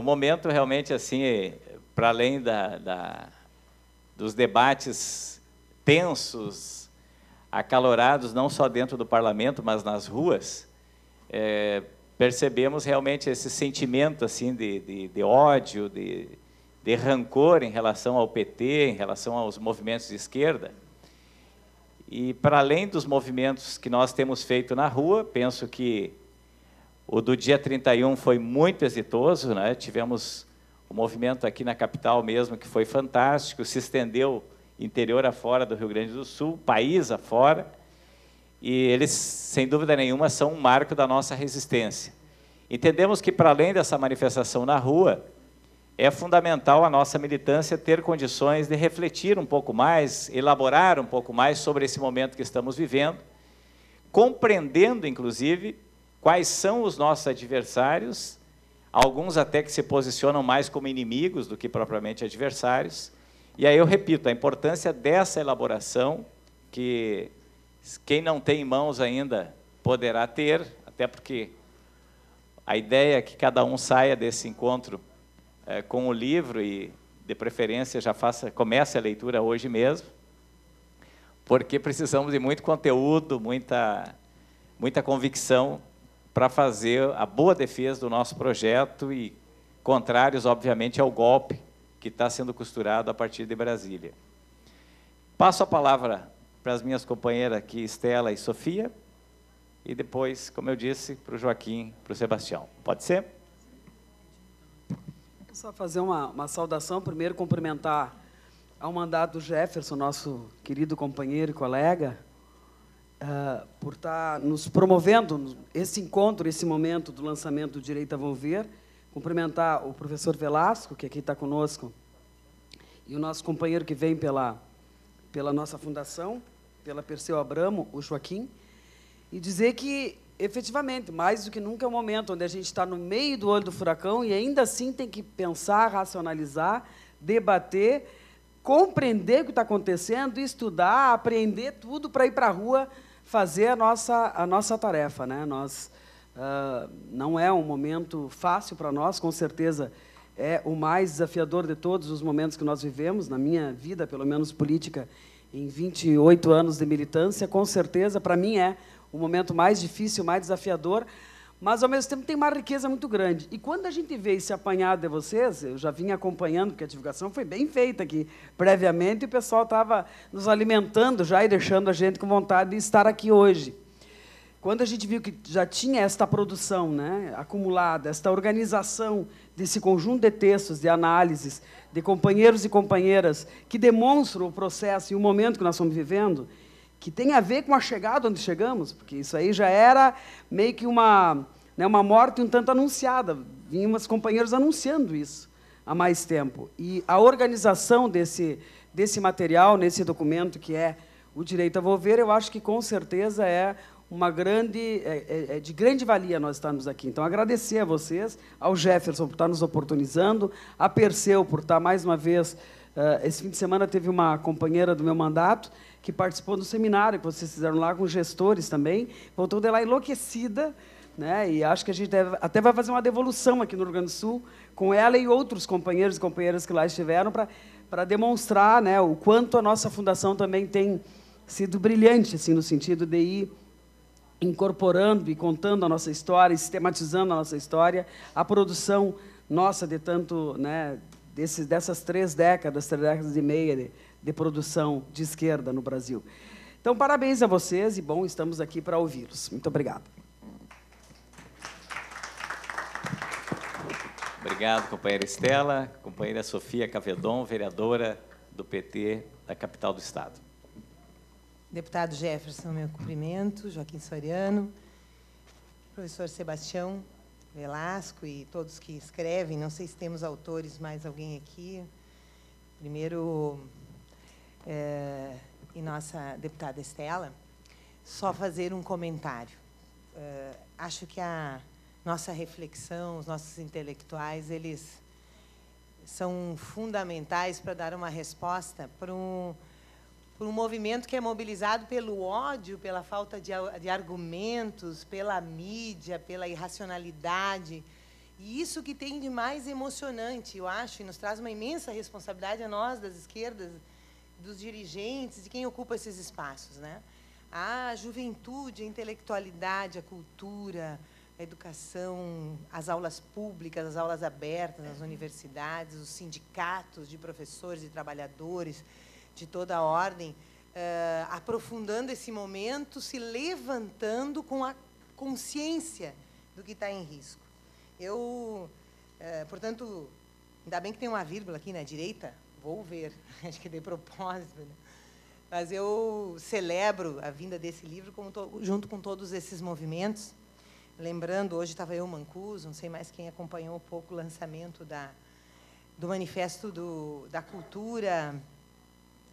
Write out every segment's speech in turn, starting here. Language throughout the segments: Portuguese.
o momento realmente assim, para além da, da, dos debates tensos, acalorados, não só dentro do parlamento, mas nas ruas, é, percebemos realmente esse sentimento assim de, de, de ódio, de, de rancor em relação ao PT, em relação aos movimentos de esquerda. E para além dos movimentos que nós temos feito na rua, penso que o do dia 31 foi muito exitoso, né? tivemos o um movimento aqui na capital mesmo que foi fantástico, se estendeu interior afora do Rio Grande do Sul, país afora, e eles, sem dúvida nenhuma, são um marco da nossa resistência. Entendemos que, para além dessa manifestação na rua, é fundamental a nossa militância ter condições de refletir um pouco mais, elaborar um pouco mais sobre esse momento que estamos vivendo, compreendendo, inclusive, quais são os nossos adversários, alguns até que se posicionam mais como inimigos do que propriamente adversários. E aí eu repito, a importância dessa elaboração, que quem não tem em mãos ainda poderá ter, até porque a ideia é que cada um saia desse encontro é, com o livro e, de preferência, já faça, comece a leitura hoje mesmo, porque precisamos de muito conteúdo, muita, muita convicção para fazer a boa defesa do nosso projeto e contrários, obviamente, ao golpe que está sendo costurado a partir de Brasília. Passo a palavra para as minhas companheiras aqui, Estela e Sofia, e depois, como eu disse, para o Joaquim, para o Sebastião. Pode ser? Só fazer uma, uma saudação, primeiro cumprimentar ao mandato do Jefferson, nosso querido companheiro e colega, uh, por estar tá nos promovendo esse encontro, esse momento do lançamento do Direito a Volver. Cumprimentar o professor Velasco, que aqui está conosco, e o nosso companheiro que vem pela, pela nossa fundação, pela Perseu Abramo, o Joaquim, e dizer que efetivamente, mais do que nunca é um momento onde a gente está no meio do olho do furacão e ainda assim tem que pensar, racionalizar, debater, compreender o que está acontecendo, estudar, aprender tudo para ir para a rua fazer a nossa, a nossa tarefa. Né? Nós, uh, não é um momento fácil para nós, com certeza é o mais desafiador de todos os momentos que nós vivemos, na minha vida, pelo menos política, em 28 anos de militância, com certeza, para mim é o momento mais difícil, mais desafiador, mas ao mesmo tempo tem uma riqueza muito grande. E quando a gente vê esse apanhado de vocês, eu já vim acompanhando, porque a divulgação foi bem feita aqui previamente, e o pessoal estava nos alimentando já e deixando a gente com vontade de estar aqui hoje. Quando a gente viu que já tinha esta produção né, acumulada, esta organização desse conjunto de textos, de análises, de companheiros e companheiras que demonstram o processo e o momento que nós estamos vivendo, que tem a ver com a chegada onde chegamos, porque isso aí já era meio que uma, né, uma morte um tanto anunciada. Vinham os companheiros anunciando isso há mais tempo. E a organização desse, desse material, nesse documento que é o direito a volver, eu acho que com certeza é uma grande é, é, é de grande valia nós estarmos aqui. Então agradecer a vocês, ao Jefferson por estar nos oportunizando, a Perseu por estar mais uma vez. Uh, esse fim de semana teve uma companheira do meu mandato que participou do seminário que vocês fizeram lá com gestores também, voltou de lá enlouquecida, né? E acho que a gente deve, até vai fazer uma devolução aqui no Rio Grande do Sul com ela e outros companheiros e companheiras que lá estiveram para para demonstrar, né, o quanto a nossa fundação também tem sido brilhante assim no sentido de ir incorporando e contando a nossa história, sistematizando a nossa história, a produção nossa de tanto, né, desses, dessas três décadas, três décadas e meia de, de produção de esquerda no Brasil. Então, parabéns a vocês e, bom, estamos aqui para ouvi-los. Muito obrigado. Obrigado, companheira Estela, companheira Sofia Cavedon, vereadora do PT da capital do Estado. Deputado Jefferson, meu cumprimento, Joaquim Soriano, professor Sebastião Velasco e todos que escrevem, não sei se temos autores, mais alguém aqui. Primeiro, é, e nossa deputada Estela, só fazer um comentário. É, acho que a nossa reflexão, os nossos intelectuais, eles são fundamentais para dar uma resposta para um, para um movimento que é mobilizado pelo ódio, pela falta de, de argumentos, pela mídia, pela irracionalidade E isso que tem de mais emocionante, eu acho, e nos traz uma imensa responsabilidade a nós das esquerdas, dos dirigentes, de quem ocupa esses espaços, né? A juventude, a intelectualidade, a cultura, a educação, as aulas públicas, as aulas abertas nas universidades, os sindicatos de professores e trabalhadores de toda a ordem, uh, aprofundando esse momento, se levantando com a consciência do que está em risco. Eu, uh, portanto, ainda bem que tem uma vírgula aqui na direita, vou ver, acho que é de propósito, né? mas eu celebro a vinda desse livro junto com todos esses movimentos. Lembrando, hoje estava eu, Mancuso, não sei mais quem acompanhou um pouco o lançamento da, do Manifesto do, da Cultura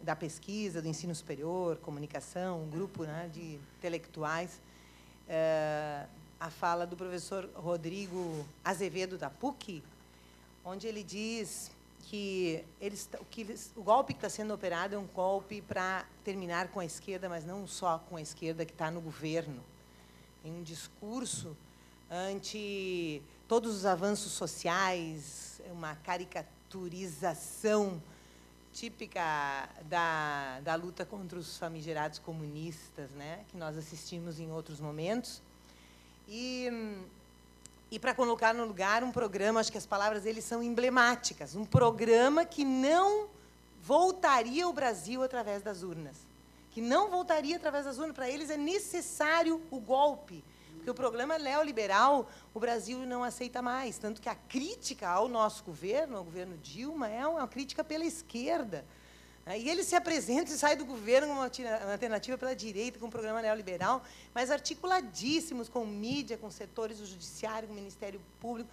da pesquisa, do ensino superior, comunicação, um grupo né, de intelectuais, é, a fala do professor Rodrigo Azevedo da PUC, onde ele diz que, eles, que eles, o golpe que está sendo operado é um golpe para terminar com a esquerda, mas não só com a esquerda que está no governo. Tem um discurso ante todos os avanços sociais, uma caricaturização típica da, da luta contra os famigerados comunistas, né, que nós assistimos em outros momentos. E, e para colocar no lugar um programa, acho que as palavras dele são emblemáticas, um programa que não voltaria o Brasil através das urnas, que não voltaria através das urnas. Para eles é necessário o golpe, porque o programa neoliberal o Brasil não aceita mais. Tanto que a crítica ao nosso governo, ao governo Dilma, é uma crítica pela esquerda. E ele se apresenta e sai do governo como uma alternativa pela direita, com um programa neoliberal, mas articuladíssimos com mídia, com setores do judiciário, com o Ministério Público,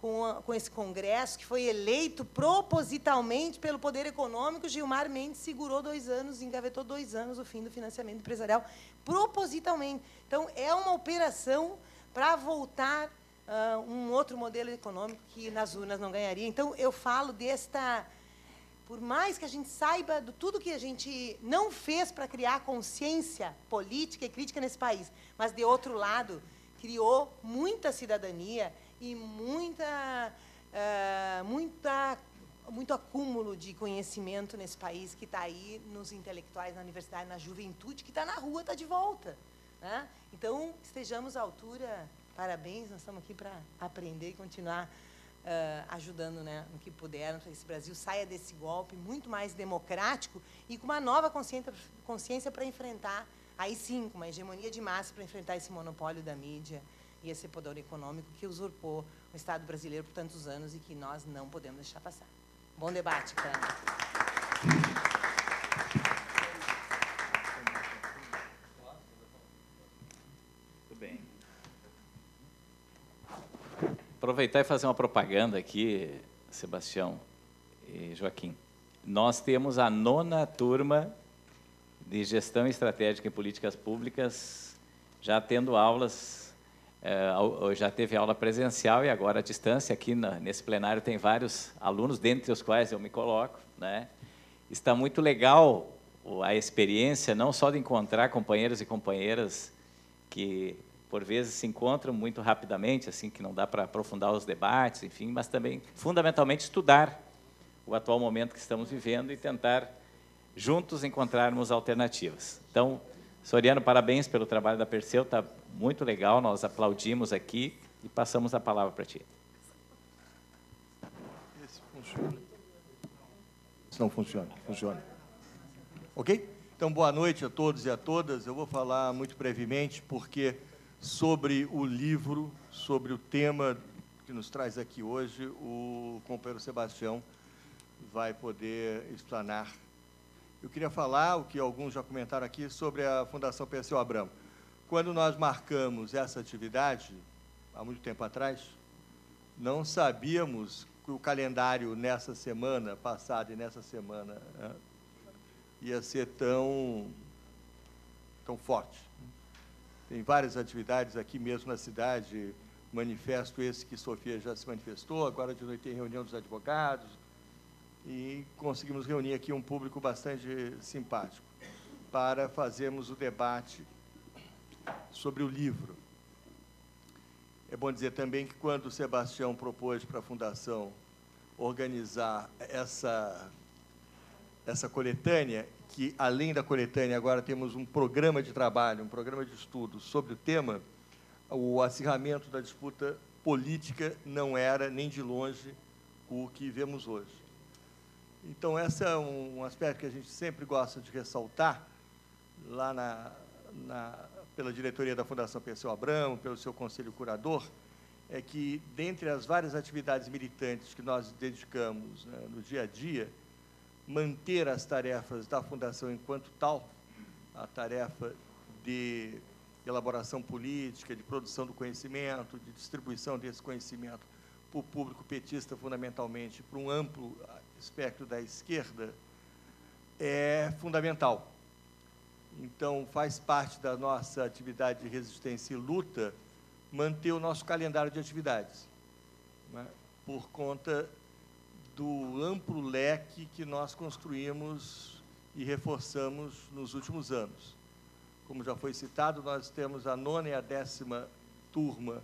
com, a, com esse Congresso, que foi eleito propositalmente pelo poder econômico. Gilmar Mendes segurou dois anos, engavetou dois anos o fim do financiamento empresarial, propositalmente. Então, é uma operação para voltar uh, um outro modelo econômico que nas urnas não ganharia. Então, eu falo desta. Por mais que a gente saiba de tudo que a gente não fez para criar consciência política e crítica nesse país, mas, de outro lado, criou muita cidadania e muita, uh, muita, muito acúmulo de conhecimento nesse país que está aí nos intelectuais, na universidade, na juventude, que está na rua, está de volta. Né? Então, estejamos à altura. Parabéns, nós estamos aqui para aprender e continuar uh, ajudando né, no que puder, para que esse Brasil saia desse golpe muito mais democrático e com uma nova consciência, consciência para enfrentar, aí sim, com uma hegemonia de massa para enfrentar esse monopólio da mídia e esse poder econômico que usurpou o Estado brasileiro por tantos anos e que nós não podemos deixar passar. Bom debate, Câmara. Aproveitar e fazer uma propaganda aqui, Sebastião e Joaquim. Nós temos a nona turma de gestão estratégica em políticas públicas, já tendo aulas, é, já teve aula presencial e agora à distância. Aqui nesse plenário tem vários alunos, dentre os quais eu me coloco. Né? Está muito legal a experiência, não só de encontrar companheiros e companheiras que por vezes se encontram muito rapidamente, assim que não dá para aprofundar os debates, enfim, mas também fundamentalmente estudar o atual momento que estamos vivendo e tentar juntos encontrarmos alternativas. Então, Soriano, parabéns pelo trabalho da Perseu, está muito legal, nós aplaudimos aqui e passamos a palavra para ti. Esse funciona. Esse não funciona, funciona. Ok? Então, boa noite a todos e a todas. Eu vou falar muito brevemente, porque sobre o livro, sobre o tema que nos traz aqui hoje, o companheiro Sebastião vai poder explanar. Eu queria falar o que alguns já comentaram aqui sobre a Fundação Perseu Abramo. Quando nós marcamos essa atividade, há muito tempo atrás, não sabíamos que o calendário nessa semana passada e nessa semana né, ia ser tão, tão forte. Tem várias atividades aqui mesmo na cidade, manifesto esse que Sofia já se manifestou, agora de noite tem reunião dos advogados, e conseguimos reunir aqui um público bastante simpático para fazermos o debate sobre o livro. É bom dizer também que quando o Sebastião propôs para a Fundação organizar essa, essa coletânea, que além da coletânea agora temos um programa de trabalho, um programa de estudo sobre o tema, o acirramento da disputa política não era nem de longe o que vemos hoje. Então, esse é um aspecto que a gente sempre gosta de ressaltar, lá na, na, pela diretoria da Fundação Perseu Abramo, pelo seu conselho curador, é que, dentre as várias atividades militantes que nós dedicamos né, no dia a dia, manter as tarefas da Fundação enquanto tal, a tarefa de elaboração política, de produção do conhecimento, de distribuição desse conhecimento para o público petista, fundamentalmente, para um amplo espectro da esquerda, é fundamental. Então, faz parte da nossa atividade de resistência e luta manter o nosso calendário de atividades, né? por conta do amplo leque que nós construímos e reforçamos nos últimos anos. Como já foi citado, nós temos a nona e a décima turma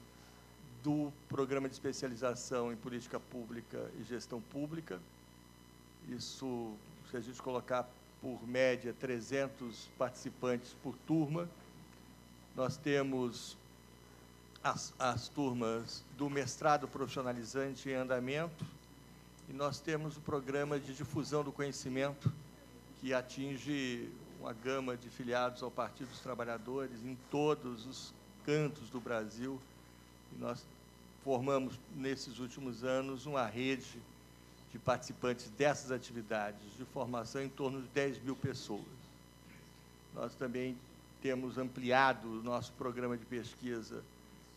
do Programa de Especialização em Política Pública e Gestão Pública. Isso, se a gente colocar por média 300 participantes por turma, nós temos as, as turmas do mestrado profissionalizante em andamento e nós temos o programa de difusão do conhecimento que atinge uma gama de filiados ao Partido dos Trabalhadores em todos os cantos do Brasil. E nós formamos, nesses últimos anos, uma rede de participantes dessas atividades de formação em torno de 10 mil pessoas. Nós também temos ampliado o nosso programa de pesquisa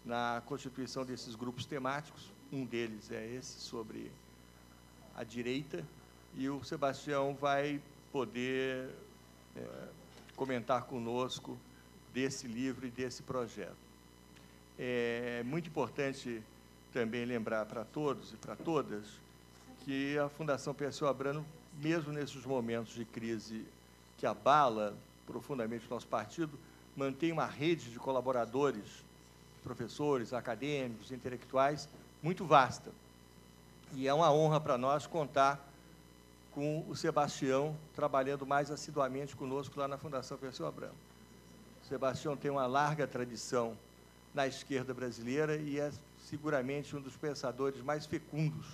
na constituição desses grupos temáticos. Um deles é esse, sobre a direita, e o Sebastião vai poder é, comentar conosco desse livro e desse projeto. É muito importante também lembrar para todos e para todas que a Fundação Perseu Abrano, mesmo nesses momentos de crise que abala profundamente o nosso partido, mantém uma rede de colaboradores professores, acadêmicos, intelectuais, muito vasta. E é uma honra para nós contar com o Sebastião trabalhando mais assiduamente conosco lá na Fundação Perseu Abramo. O Sebastião tem uma larga tradição na esquerda brasileira e é seguramente um dos pensadores mais fecundos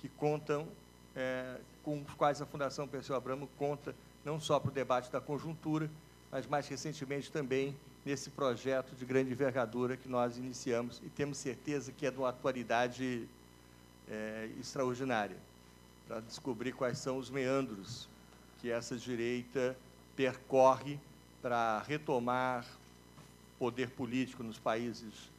que contam, é, com os quais a Fundação Perseu Abramo conta não só para o debate da conjuntura, mas mais recentemente também nesse projeto de grande envergadura que nós iniciamos e temos certeza que é de uma atualidade é, extraordinária, para descobrir quais são os meandros que essa direita percorre para retomar poder político nos países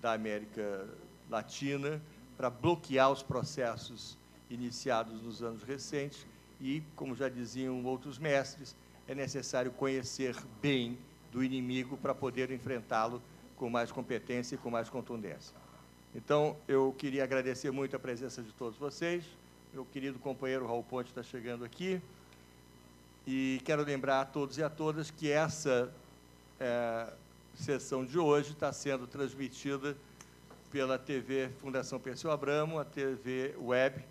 da América Latina, para bloquear os processos iniciados nos anos recentes e, como já diziam outros mestres, é necessário conhecer bem do inimigo para poder enfrentá-lo com mais competência e com mais contundência. Então, eu queria agradecer muito a presença de todos vocês. Meu querido companheiro Raul Ponte está chegando aqui. E quero lembrar a todos e a todas que essa é, sessão de hoje está sendo transmitida pela TV Fundação Perseu Abramo, a TV Web.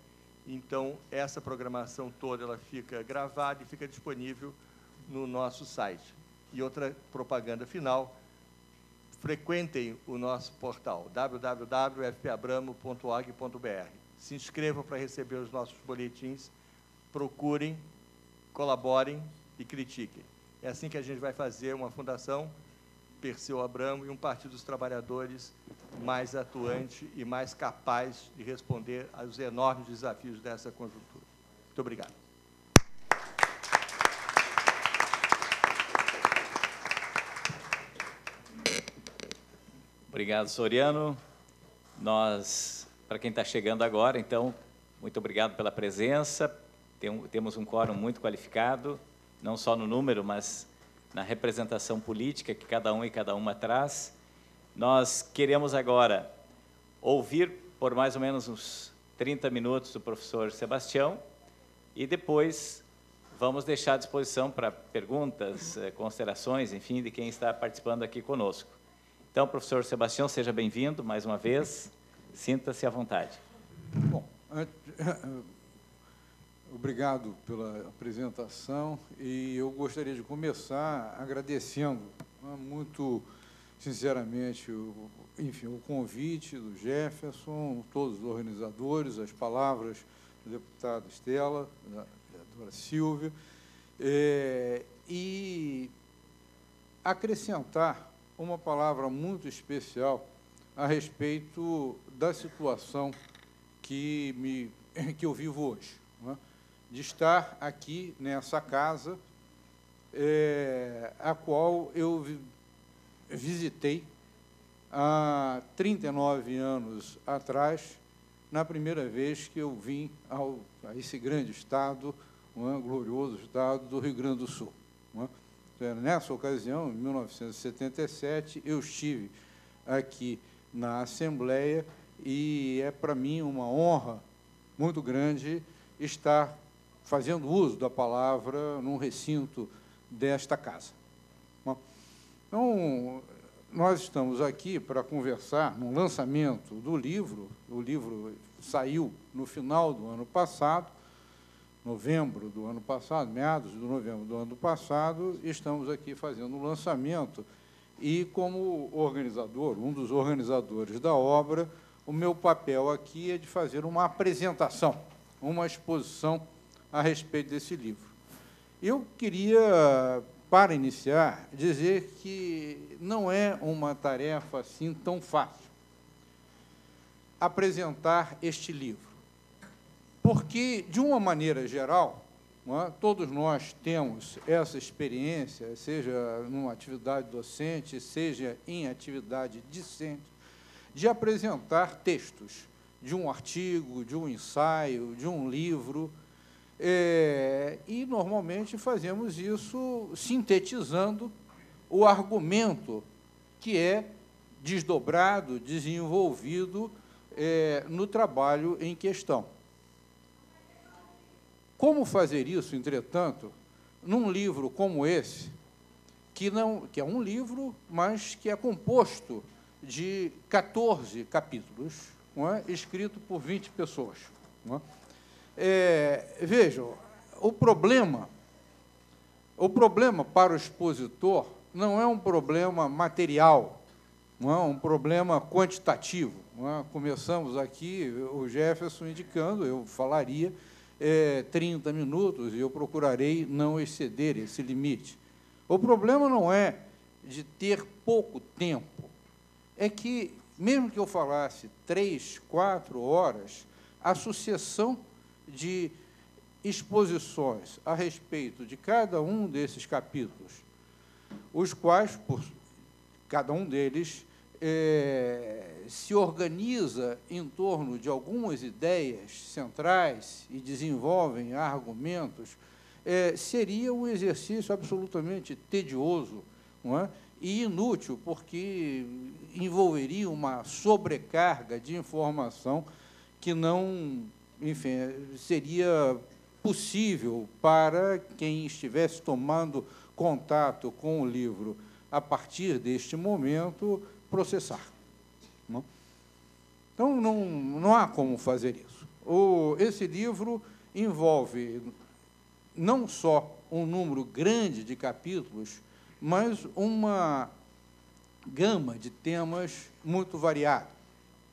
Então, essa programação toda ela fica gravada e fica disponível no nosso site. E outra propaganda final, frequentem o nosso portal www.fpabramo.org.br. Se inscrevam para receber os nossos boletins, procurem, colaborem e critiquem. É assim que a gente vai fazer uma fundação Perseu Abramo e um Partido dos Trabalhadores mais atuante e mais capaz de responder aos enormes desafios dessa conjuntura. Muito obrigado. Obrigado, Soriano. Nós, para quem está chegando agora, então, muito obrigado pela presença. Tem, temos um quórum muito qualificado, não só no número, mas na representação política que cada um e cada uma traz. Nós queremos agora ouvir por mais ou menos uns 30 minutos do professor Sebastião e depois vamos deixar à disposição para perguntas, eh, considerações, enfim, de quem está participando aqui conosco. Então, professor Sebastião, seja bem-vindo mais uma vez. Sinta-se à vontade. Bom, obrigado pela apresentação e eu gostaria de começar agradecendo né, muito sinceramente o, enfim, o convite do Jefferson, todos os organizadores, as palavras do deputado Estela, da vereadora Silvia, é, e acrescentar uma palavra muito especial a respeito da situação que, me, que eu vivo hoje, né? de estar aqui nessa casa, é, a qual eu visitei há 39 anos atrás, na primeira vez que eu vim ao, a esse grande estado, um glorioso estado do Rio Grande do Sul. É? Nessa ocasião, em 1977, eu estive aqui na Assembleia e é para mim uma honra muito grande estar fazendo uso da palavra num recinto desta casa. Então, nós estamos aqui para conversar no lançamento do livro. O livro saiu no final do ano passado, novembro do ano passado, meados de novembro do ano passado, estamos aqui fazendo o lançamento e, como organizador, um dos organizadores da obra, o meu papel aqui é de fazer uma apresentação, uma exposição a respeito desse livro. Eu queria, para iniciar, dizer que não é uma tarefa assim tão fácil apresentar este livro. Porque, de uma maneira geral, é? Todos nós temos essa experiência, seja numa atividade docente, seja em atividade discente, de apresentar textos de um artigo, de um ensaio, de um livro, é, e normalmente fazemos isso sintetizando o argumento que é desdobrado, desenvolvido é, no trabalho em questão. Como fazer isso, entretanto, num livro como esse, que, não, que é um livro, mas que é composto de 14 capítulos, é? escrito por 20 pessoas. É? É, vejam, o problema, o problema para o expositor não é um problema material, não é um problema quantitativo. É? Começamos aqui, o Jefferson indicando, eu falaria, é, 30 minutos e eu procurarei não exceder esse limite. O problema não é de ter pouco tempo, é que, mesmo que eu falasse três, quatro horas, a sucessão de exposições a respeito de cada um desses capítulos, os quais, por cada um deles, é, se organiza em torno de algumas ideias centrais e desenvolvem argumentos, é, seria um exercício absolutamente tedioso não é? e inútil, porque envolveria uma sobrecarga de informação que não, enfim, seria possível para quem estivesse tomando contato com o livro a partir deste momento processar. Não? Então, não, não há como fazer isso. O, esse livro envolve não só um número grande de capítulos, mas uma gama de temas muito variada.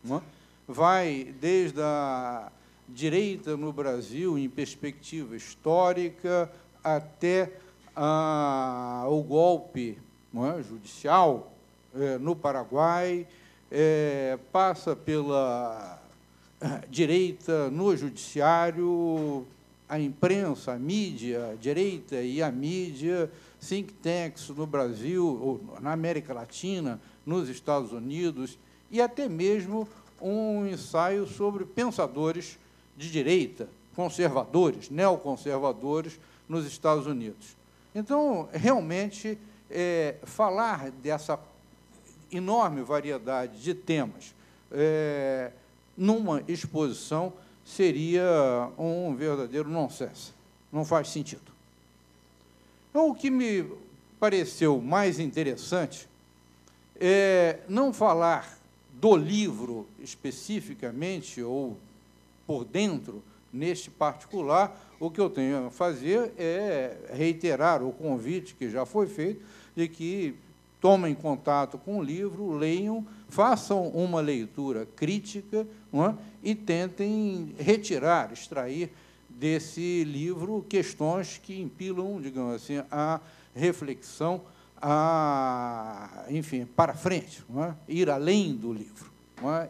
Não? Vai desde a direita no Brasil em perspectiva histórica até a, o golpe é, judicial é, no Paraguai, é, passa pela eh, direita no judiciário, a imprensa, a mídia, a direita e a mídia, think tanks no Brasil, ou na América Latina, nos Estados Unidos, e até mesmo um ensaio sobre pensadores de direita, conservadores, neoconservadores, nos Estados Unidos. Então, realmente, é, falar dessa enorme variedade de temas é, numa exposição seria um verdadeiro nonsense. Não faz sentido. Então, o que me pareceu mais interessante é, não falar do livro especificamente ou por dentro, neste particular, o que eu tenho a fazer é reiterar o convite que já foi feito de que tomem contato com o livro, leiam, façam uma leitura crítica é? e tentem retirar, extrair desse livro questões que impilam, digamos assim, a reflexão, a, enfim, para frente, é? ir além do livro.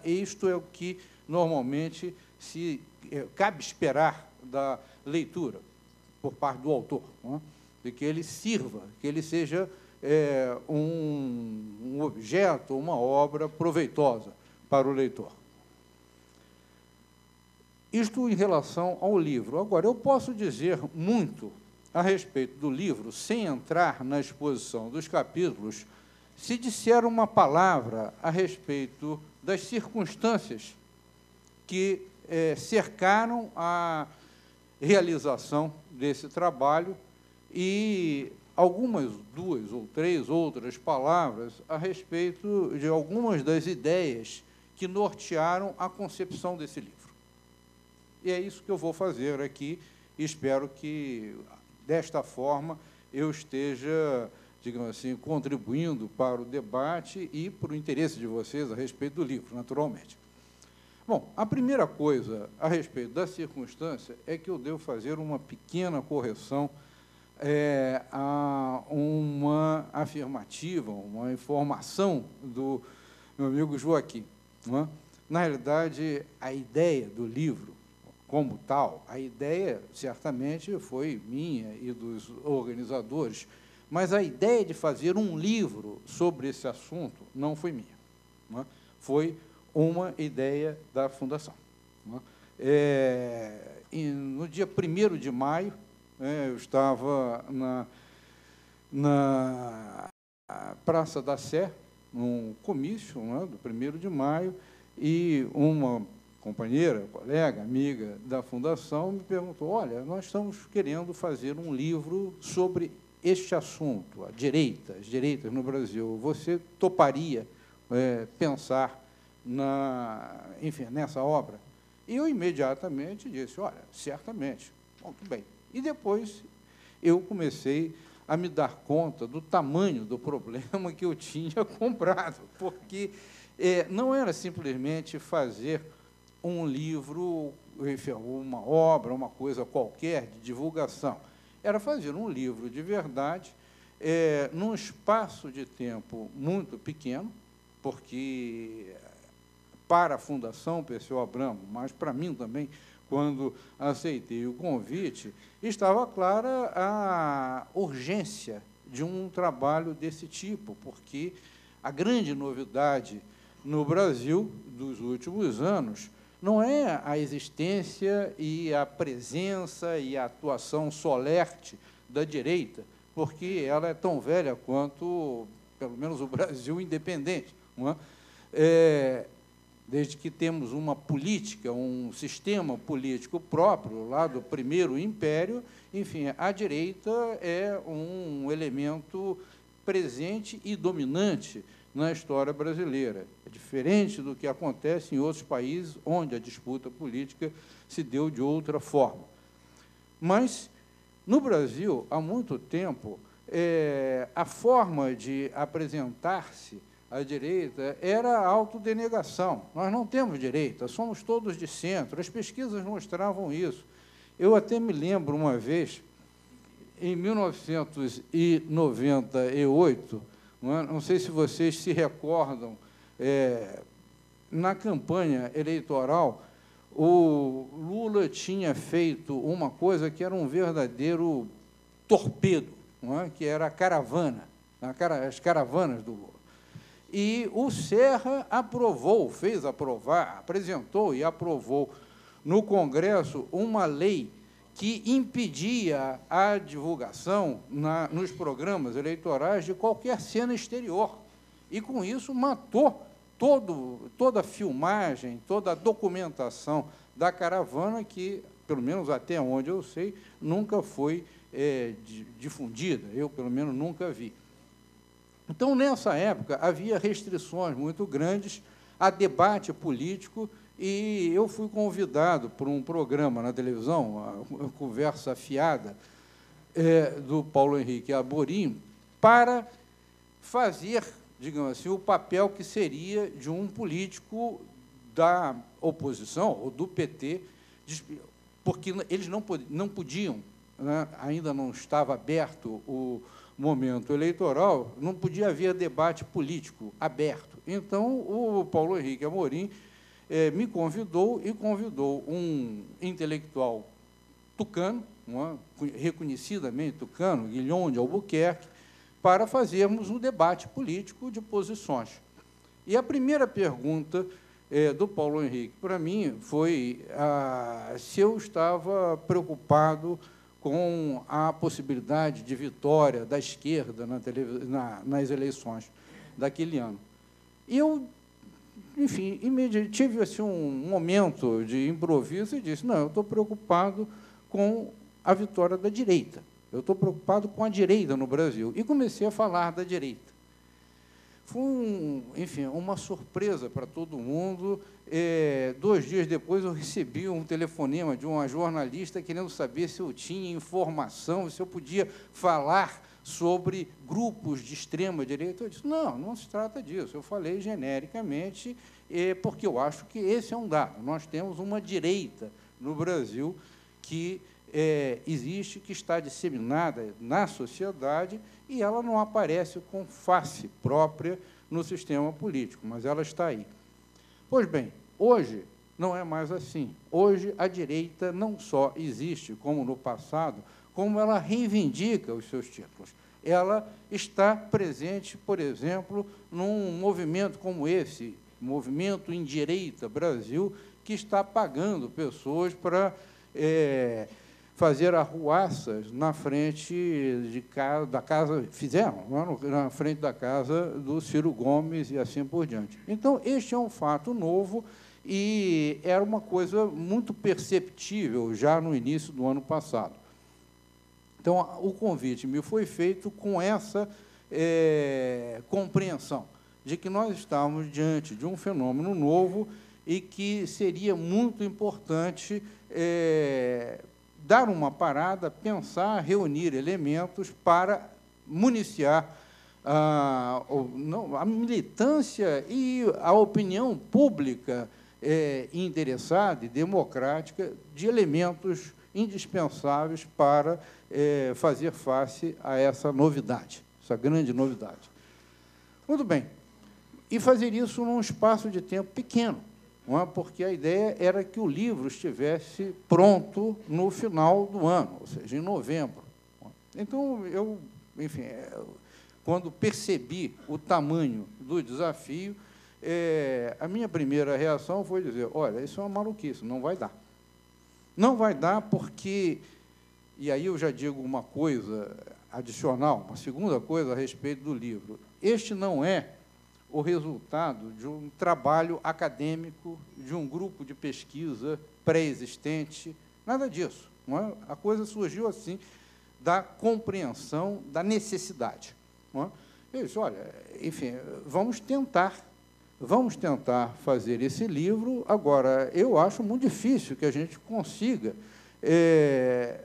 É? Isto é o que normalmente se é, cabe esperar da leitura por parte do autor, é? de que ele sirva, que ele seja é, um, um objeto, uma obra proveitosa para o leitor. Isto em relação ao livro. Agora, eu posso dizer muito a respeito do livro, sem entrar na exposição dos capítulos, se disser uma palavra a respeito das circunstâncias que é, cercaram a realização desse trabalho e algumas duas ou três outras palavras a respeito de algumas das ideias que nortearam a concepção desse livro. E é isso que eu vou fazer aqui espero que, desta forma, eu esteja, digamos assim, contribuindo para o debate e para o interesse de vocês a respeito do livro, naturalmente. Bom, a primeira coisa a respeito da circunstância é que eu devo fazer uma pequena correção é, a uma afirmativa, uma informação do meu amigo Joaquim. É? Na realidade, a ideia do livro como tal. A ideia, certamente, foi minha e dos organizadores, mas a ideia de fazer um livro sobre esse assunto não foi minha. Não é? Foi uma ideia da Fundação. É? É, no dia 1 de maio, é, eu estava na, na Praça da Sé, num comício é, do 1 de maio, e uma companheira, colega, amiga da fundação, me perguntou: olha, nós estamos querendo fazer um livro sobre este assunto, a direita, as direitas no Brasil. Você toparia é, pensar na, enfim, nessa obra? E eu imediatamente disse: olha, certamente. Muito bem. E depois eu comecei a me dar conta do tamanho do problema que eu tinha comprado, porque é, não era simplesmente fazer um livro, uma obra, uma coisa qualquer de divulgação. Era fazer um livro de verdade, é, num espaço de tempo muito pequeno, porque para a Fundação Perseu Abramo, mas para mim também, quando aceitei o convite, estava clara a urgência de um trabalho desse tipo, porque a grande novidade no Brasil dos últimos anos não é a existência e a presença e a atuação solerte da direita, porque ela é tão velha quanto, pelo menos, o Brasil independente. Não é? É, desde que temos uma política, um sistema político próprio, lá do primeiro império, enfim, a direita é um elemento presente e dominante na história brasileira. É diferente do que acontece em outros países onde a disputa política se deu de outra forma. Mas, no Brasil, há muito tempo, é, a forma de apresentar-se à direita era a autodenegação. Nós não temos direita, somos todos de centro. As pesquisas mostravam isso. Eu até me lembro uma vez, em 1998, não, é? não sei se vocês se recordam, é, na campanha eleitoral, o Lula tinha feito uma coisa que era um verdadeiro torpedo, é? que era a caravana, as caravanas do Lula. E o Serra aprovou, fez aprovar, apresentou e aprovou no Congresso uma lei que impedia a divulgação na, nos programas eleitorais de qualquer cena exterior. E, com isso, matou todo, toda a filmagem, toda a documentação da caravana, que, pelo menos até onde eu sei, nunca foi é, difundida. Eu, pelo menos, nunca vi. Então, nessa época, havia restrições muito grandes a debate político e eu fui convidado por um programa na televisão, a Conversa Fiada, é, do Paulo Henrique Amorim, para fazer, digamos assim, o papel que seria de um político da oposição, ou do PT, porque eles não, não podiam, né, ainda não estava aberto o momento eleitoral, não podia haver debate político aberto. Então, o Paulo Henrique Amorim eh, me convidou e convidou um intelectual tucano, reconhecidamente tucano, Guilhom de Albuquerque, para fazermos um debate político de posições. E a primeira pergunta eh, do Paulo Henrique para mim foi ah, se eu estava preocupado com a possibilidade de vitória da esquerda na na, nas eleições daquele ano. Eu enfim, tive assim, um momento de improviso e disse, não, eu estou preocupado com a vitória da direita. Eu estou preocupado com a direita no Brasil. E comecei a falar da direita. Foi, um, enfim, uma surpresa para todo mundo. É, dois dias depois, eu recebi um telefonema de uma jornalista querendo saber se eu tinha informação, se eu podia falar sobre grupos de extrema direita. Eu disse, não, não se trata disso. Eu falei genericamente, eh, porque eu acho que esse é um dado. Nós temos uma direita no Brasil que é, existe, que está disseminada na sociedade e ela não aparece com face própria no sistema político, mas ela está aí. Pois bem, hoje não é mais assim. Hoje a direita não só existe, como no passado, como ela reivindica os seus títulos. Ela está presente, por exemplo, num movimento como esse, Movimento em Direita Brasil, que está pagando pessoas para é, fazer arruaças na frente de casa, da casa, fizeram, na frente da casa do Ciro Gomes e assim por diante. Então, este é um fato novo e era uma coisa muito perceptível já no início do ano passado. Então, o convite me foi feito com essa é, compreensão de que nós estávamos diante de um fenômeno novo e que seria muito importante é, dar uma parada, pensar, reunir elementos para municiar a, a militância e a opinião pública é, interessada e democrática de elementos indispensáveis para é, fazer face a essa novidade, essa grande novidade. Muito bem. E fazer isso num espaço de tempo pequeno? Porque a ideia era que o livro estivesse pronto no final do ano, ou seja, em novembro. Então, eu, enfim, é, quando percebi o tamanho do desafio, é, a minha primeira reação foi dizer: olha, isso é uma maluquice, não vai dar. Não vai dar porque e aí eu já digo uma coisa adicional, uma segunda coisa a respeito do livro. Este não é o resultado de um trabalho acadêmico, de um grupo de pesquisa pré-existente, nada disso. É? A coisa surgiu assim, da compreensão da necessidade. É? Disse, olha, enfim, vamos tentar, vamos tentar fazer esse livro. Agora, eu acho muito difícil que a gente consiga é,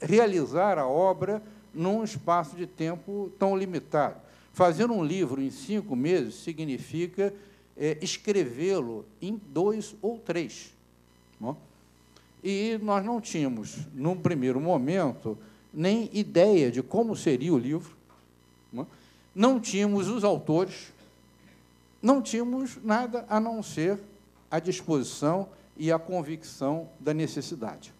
realizar a obra num espaço de tempo tão limitado. Fazer um livro em cinco meses significa é, escrevê-lo em dois ou três. Não? E nós não tínhamos, num primeiro momento, nem ideia de como seria o livro, não, não tínhamos os autores, não tínhamos nada a não ser a disposição e a convicção da necessidade.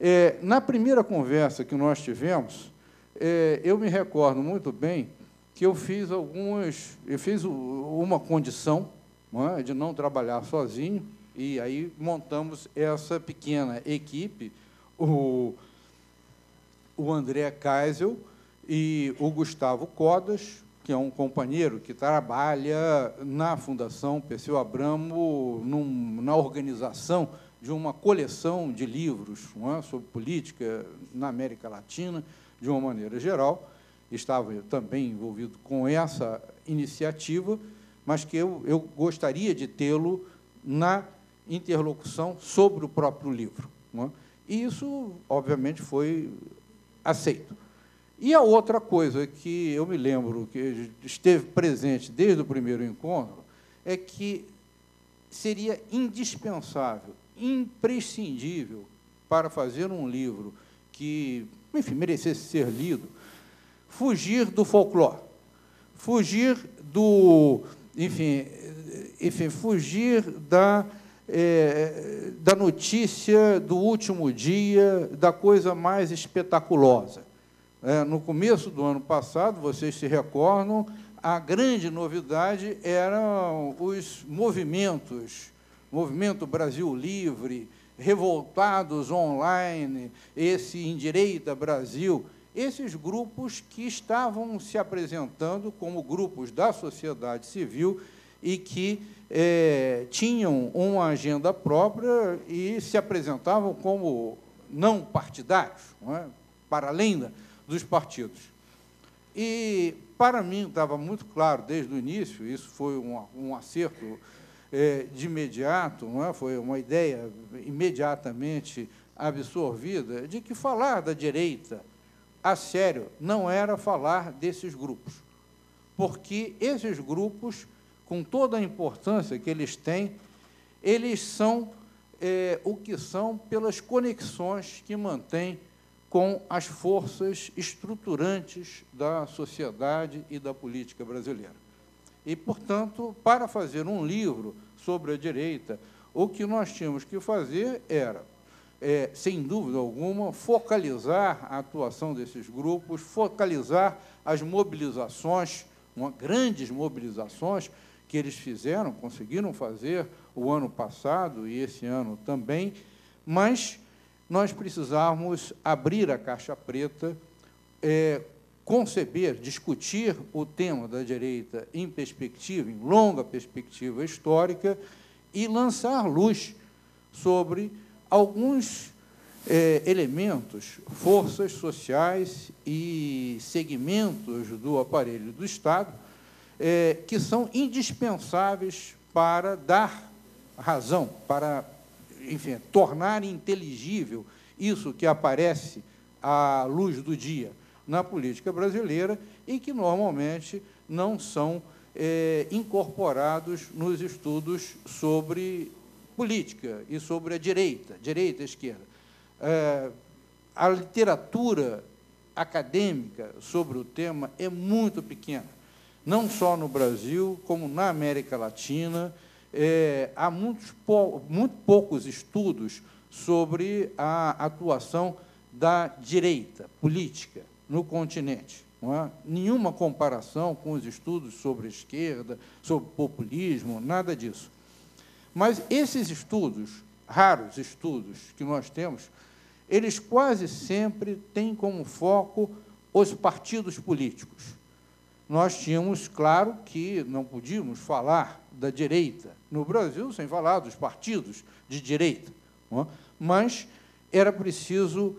É, na primeira conversa que nós tivemos, é, eu me recordo muito bem que eu fiz algumas, eu fiz uma condição não é, de não trabalhar sozinho e aí montamos essa pequena equipe, o, o André Kaisel e o Gustavo Codas, que é um companheiro que trabalha na Fundação Perseu Abramo, num, na organização de uma coleção de livros é, sobre política na América Latina, de uma maneira geral, estava também envolvido com essa iniciativa, mas que eu, eu gostaria de tê-lo na interlocução sobre o próprio livro. É? E isso, obviamente, foi aceito. E a outra coisa que eu me lembro, que esteve presente desde o primeiro encontro, é que seria indispensável, imprescindível, para fazer um livro que, enfim, merecesse ser lido, fugir do folclore, fugir do, enfim, enfim fugir da, é, da notícia do último dia, da coisa mais espetaculosa. É, no começo do ano passado, vocês se recordam, a grande novidade eram os movimentos, Movimento Brasil Livre, Revoltados Online, esse Indireita Brasil, esses grupos que estavam se apresentando como grupos da sociedade civil e que é, tinham uma agenda própria e se apresentavam como não partidários, não é? para além dos partidos. E, para mim, estava muito claro desde o início, isso foi um, um acerto é, de imediato, é? foi uma ideia imediatamente absorvida, de que falar da direita a sério não era falar desses grupos, porque esses grupos, com toda a importância que eles têm, eles são é, o que são pelas conexões que mantêm com as forças estruturantes da sociedade e da política brasileira. E, portanto, para fazer um livro sobre a direita, o que nós tínhamos que fazer era, é, sem dúvida alguma, focalizar a atuação desses grupos, focalizar as mobilizações, uma, grandes mobilizações que eles fizeram, conseguiram fazer o ano passado e esse ano também, mas nós precisamos abrir a caixa preta, é, conceber, discutir o tema da direita em perspectiva, em longa perspectiva histórica, e lançar luz sobre alguns é, elementos, forças sociais e segmentos do aparelho do Estado é, que são indispensáveis para dar razão, para enfim, tornar inteligível isso que aparece à luz do dia na política brasileira e que normalmente não são é, incorporados nos estudos sobre política e sobre a direita, direita e esquerda. É, a literatura acadêmica sobre o tema é muito pequena, não só no Brasil, como na América Latina, é, há muitos, muito poucos estudos sobre a atuação da direita política no continente. Não há nenhuma comparação com os estudos sobre esquerda, sobre populismo, nada disso. Mas esses estudos, raros estudos que nós temos, eles quase sempre têm como foco os partidos políticos. Nós tínhamos, claro, que não podíamos falar da direita no Brasil, sem falar dos partidos de direita. É? Mas era preciso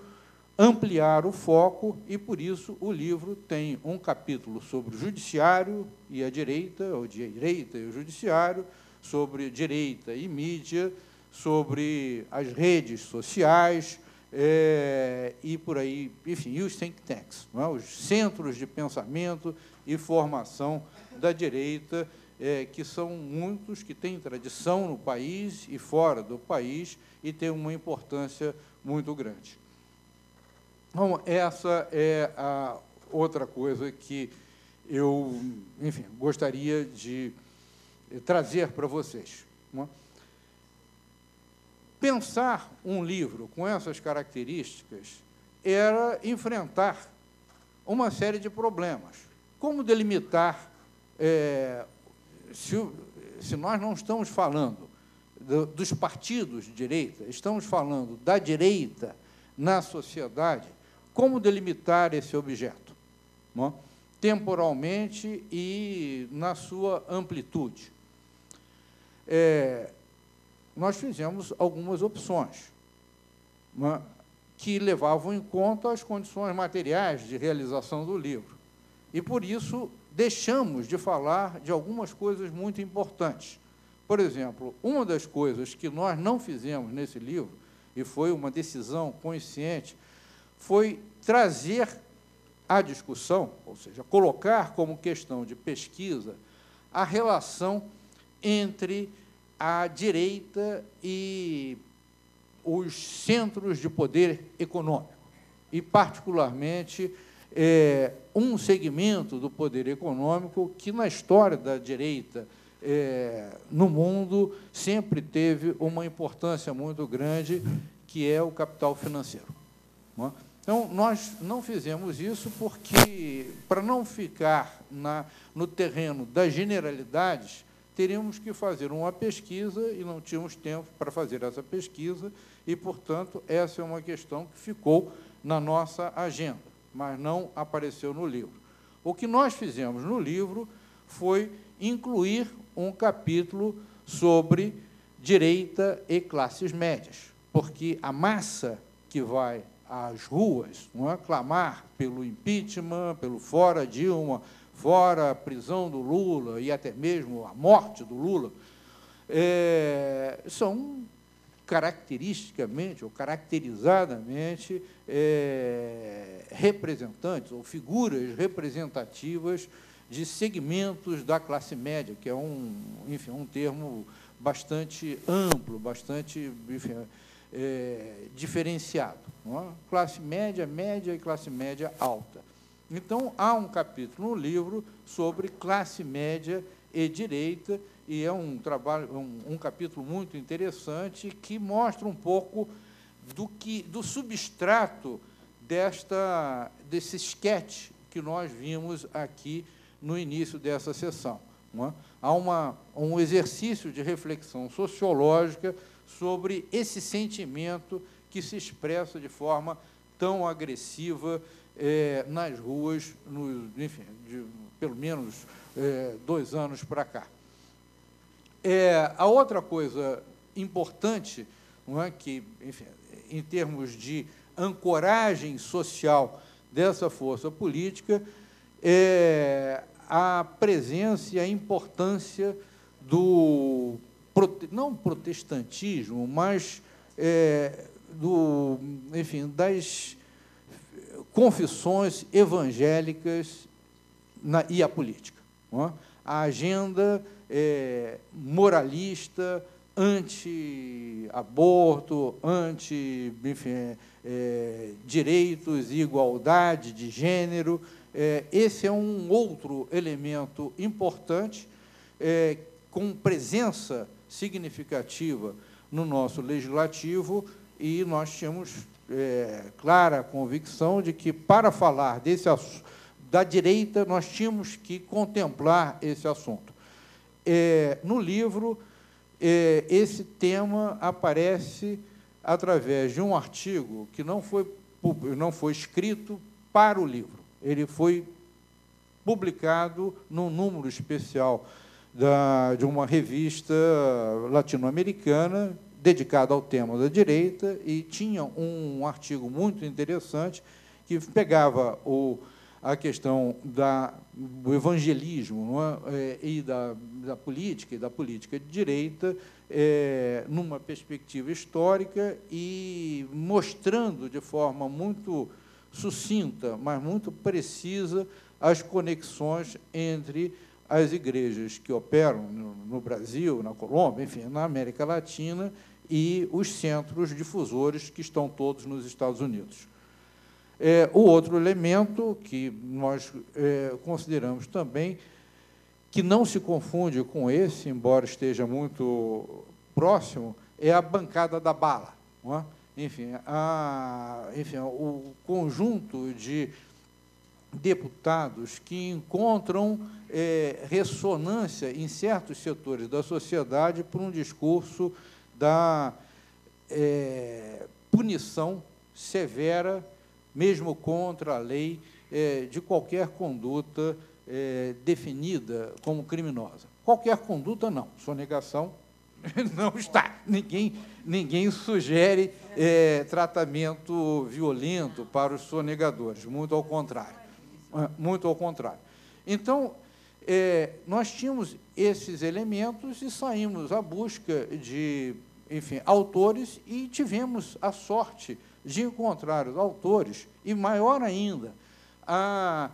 ampliar o foco e, por isso, o livro tem um capítulo sobre o judiciário e a direita, ou direita e o judiciário, sobre direita e mídia, sobre as redes sociais é, e por aí, enfim, e os think tanks, é? os centros de pensamento e formação da direita é, que são muitos que têm tradição no país e fora do país e têm uma importância muito grande. Então, essa é a outra coisa que eu, enfim, gostaria de trazer para vocês. É? Pensar um livro com essas características era enfrentar uma série de problemas. Como delimitar é, se, se nós não estamos falando do, dos partidos de direita, estamos falando da direita na sociedade, como delimitar esse objeto? Não? É? Temporalmente e na sua amplitude. É, nós fizemos algumas opções é? que levavam em conta as condições materiais de realização do livro. E, por isso, deixamos de falar de algumas coisas muito importantes. Por exemplo, uma das coisas que nós não fizemos nesse livro, e foi uma decisão consciente, foi trazer à discussão, ou seja, colocar como questão de pesquisa a relação entre a direita e os centros de poder econômico, e, particularmente, é, um segmento do poder econômico que, na história da direita é, no mundo, sempre teve uma importância muito grande, que é o capital financeiro. É? Então, nós não fizemos isso porque, para não ficar na, no terreno das generalidades, teríamos que fazer uma pesquisa e não tínhamos tempo para fazer essa pesquisa, e, portanto, essa é uma questão que ficou na nossa agenda, mas não apareceu no livro. O que nós fizemos no livro foi incluir um capítulo sobre direita e classes médias, porque a massa que vai às ruas, não é? clamar pelo impeachment, pelo fora Dilma, fora a prisão do Lula e até mesmo a morte do Lula, é, são caracteristicamente ou caracterizadamente é, representantes ou figuras representativas de segmentos da classe média, que é um, enfim, um termo bastante amplo, bastante enfim, é, diferenciado. É? Classe média, média e classe média alta. Então, há um capítulo no livro sobre classe média e direita, e é um trabalho, um, um capítulo muito interessante que mostra um pouco do que do substrato desta desse esquete que nós vimos aqui no início dessa sessão. É? Há uma, um exercício de reflexão sociológica sobre esse sentimento que se expressa de forma tão agressiva é, nas ruas, no, enfim, de, pelo menos é, dois anos para cá. É, a outra coisa importante, não é, que, enfim, em termos de ancoragem social dessa força política, é a presença e a importância do, não protestantismo, mas é, do, enfim, das confissões evangélicas na, e a política. É? A agenda é, moralista, anti-aborto, anti, enfim, é, e igualdade de gênero, é, esse é um outro elemento importante, é, com presença significativa no nosso legislativo, e nós tínhamos é, clara convicção de que, para falar desse da direita, nós tínhamos que contemplar esse assunto. É, no livro, é, esse tema aparece através de um artigo que não foi, não foi escrito para o livro ele foi publicado num número especial da, de uma revista latino-americana dedicada ao tema da direita e tinha um artigo muito interessante que pegava o, a questão da, do evangelismo é? É, e da, da, política e da política de direita é, numa perspectiva histórica e mostrando de forma muito sucinta, mas muito precisa, as conexões entre as igrejas que operam no Brasil, na Colômbia, enfim, na América Latina, e os centros difusores que estão todos nos Estados Unidos. É, o outro elemento que nós é, consideramos também, que não se confunde com esse, embora esteja muito próximo, é a bancada da bala. É? enfim, a, enfim, o conjunto de deputados que encontram é, ressonância em certos setores da sociedade por um discurso da é, punição severa, mesmo contra a lei, é, de qualquer conduta é, definida como criminosa. Qualquer conduta, não. Sonegação não está. Ninguém, ninguém sugere é, tratamento violento para os sonegadores, muito ao contrário. É, muito ao contrário. Então, é, nós tínhamos esses elementos e saímos à busca de, enfim, autores e tivemos a sorte de encontrar os autores e, maior ainda, a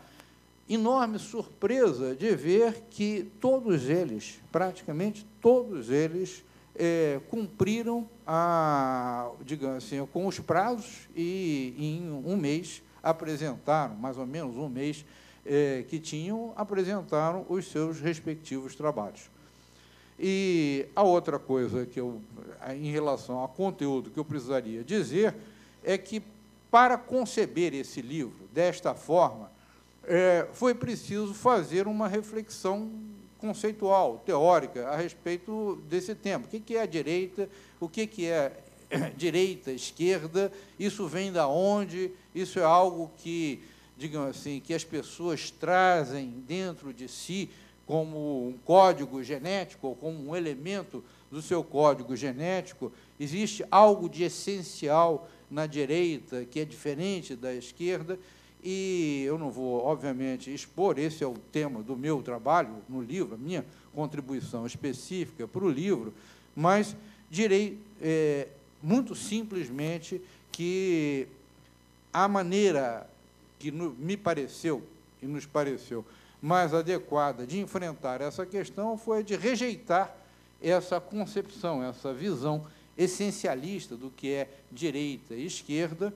enorme surpresa de ver que todos eles, praticamente todos eles, é, cumpriram a, digamos assim, com os prazos e em um mês apresentaram, mais ou menos um mês é, que tinham, apresentaram os seus respectivos trabalhos. E a outra coisa que eu, em relação ao conteúdo que eu precisaria dizer, é que para conceber esse livro desta forma, é, foi preciso fazer uma reflexão conceitual, teórica, a respeito desse tema. O que é a direita, o que é direita, esquerda, isso vem da onde, isso é algo que, digamos assim, que as pessoas trazem dentro de si como um código genético, ou como um elemento do seu código genético, existe algo de essencial na direita que é diferente da esquerda, e eu não vou, obviamente, expor, esse é o tema do meu trabalho no livro, a minha contribuição específica para o livro, mas direi é, muito simplesmente que a maneira que me pareceu e nos pareceu mais adequada de enfrentar essa questão foi de rejeitar essa concepção, essa visão essencialista do que é direita e esquerda,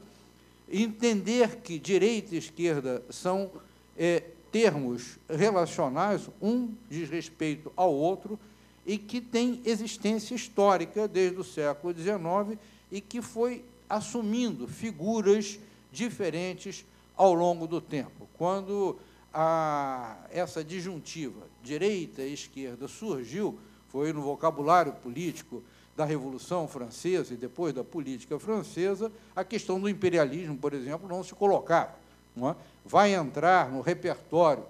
entender que direita e esquerda são é, termos relacionais, um diz respeito ao outro, e que tem existência histórica desde o século XIX e que foi assumindo figuras diferentes ao longo do tempo. Quando a, essa disjuntiva direita e esquerda surgiu, foi no vocabulário político da Revolução Francesa e depois da política francesa, a questão do imperialismo, por exemplo, não se colocava. Não é? Vai entrar no repertório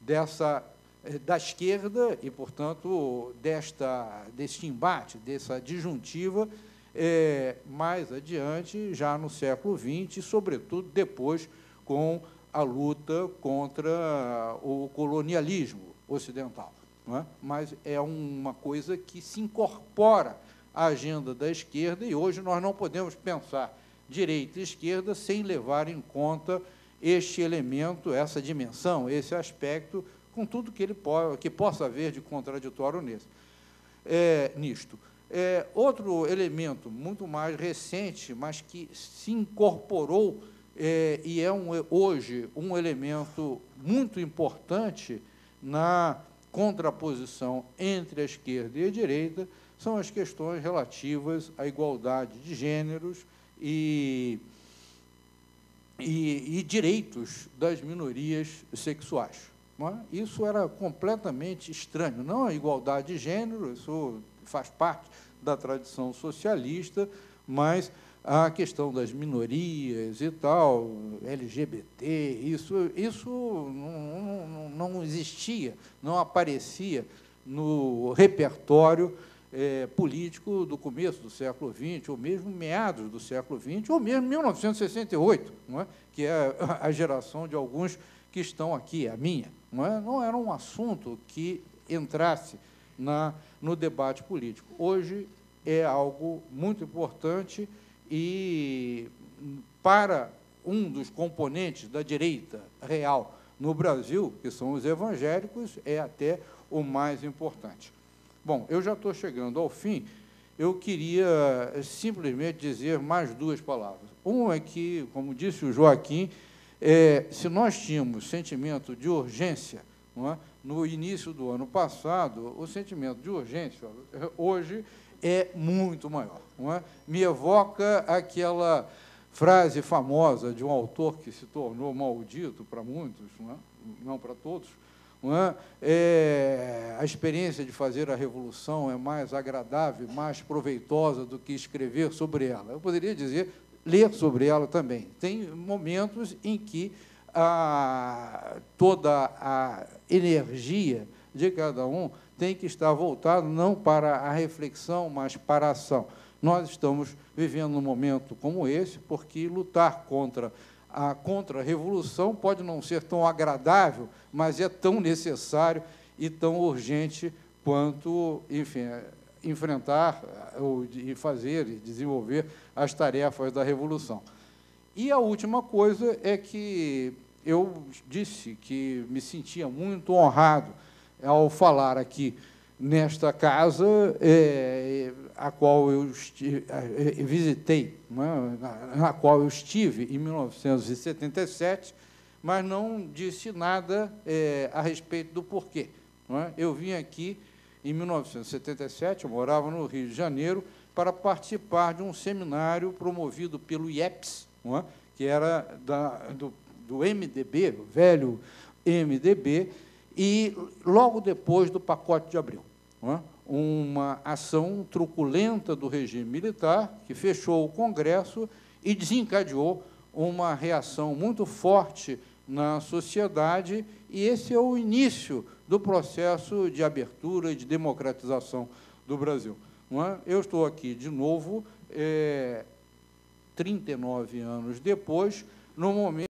dessa eh, da esquerda e, portanto, desta, deste embate, dessa disjuntiva, é, mais adiante, já no século XX, e, sobretudo, depois com a luta contra o colonialismo ocidental. É? Mas é uma coisa que se incorpora à agenda da esquerda e hoje nós não podemos pensar direita e esquerda sem levar em conta este elemento, essa dimensão, esse aspecto, com tudo que, ele po que possa haver de contraditório nesse, é, nisto. É, outro elemento muito mais recente, mas que se incorporou é, e é um, hoje um elemento muito importante na contraposição entre a esquerda e a direita, são as questões relativas à igualdade de gêneros e, e, e direitos das minorias sexuais. É? Isso era completamente estranho. Não a igualdade de gênero, isso faz parte da tradição socialista, mas a questão das minorias e tal, LGBT, isso, isso não, não, não existia, não aparecia no repertório é, político do começo do século XX, ou mesmo meados do século XX, ou mesmo 1968, não é? que é a geração de alguns que estão aqui, a minha. Não, é? não era um assunto que entrasse na, no debate político. Hoje é algo muito importante e, para um dos componentes da direita real no Brasil, que são os evangélicos, é até o mais importante. Bom, eu já estou chegando ao fim. Eu queria simplesmente dizer mais duas palavras. Uma é que, como disse o Joaquim, é, se nós tínhamos sentimento de urgência é? no início do ano passado, o sentimento de urgência hoje é muito maior. É? Me evoca aquela frase famosa de um autor que se tornou maldito para muitos, não, é? não para todos. Não é? É, a experiência de fazer a revolução é mais agradável, mais proveitosa do que escrever sobre ela. Eu poderia dizer ler sobre ela também. Tem momentos em que a, toda a energia de cada um tem que estar voltado não para a reflexão, mas para a ação. Nós estamos vivendo um momento como esse porque lutar contra a contra-revolução pode não ser tão agradável, mas é tão necessário e tão urgente quanto, enfim, enfrentar ou, e fazer e desenvolver as tarefas da revolução. E a última coisa é que eu disse que me sentia muito honrado ao falar aqui nesta casa, é, a qual eu estive, é, visitei, na, na, qual eu estive em 1977, mas não disse nada é, a respeito do porquê. É? Eu vim aqui em 1977, eu morava no Rio de Janeiro, para participar de um seminário promovido pelo IEPS, é? que era da, do, do MDB, o velho MDB, e logo depois do pacote de abril. Uma ação truculenta do regime militar que fechou o Congresso e desencadeou uma reação muito forte na sociedade, e esse é o início do processo de abertura e de democratização do Brasil. Eu estou aqui de novo, é, 39 anos depois, no momento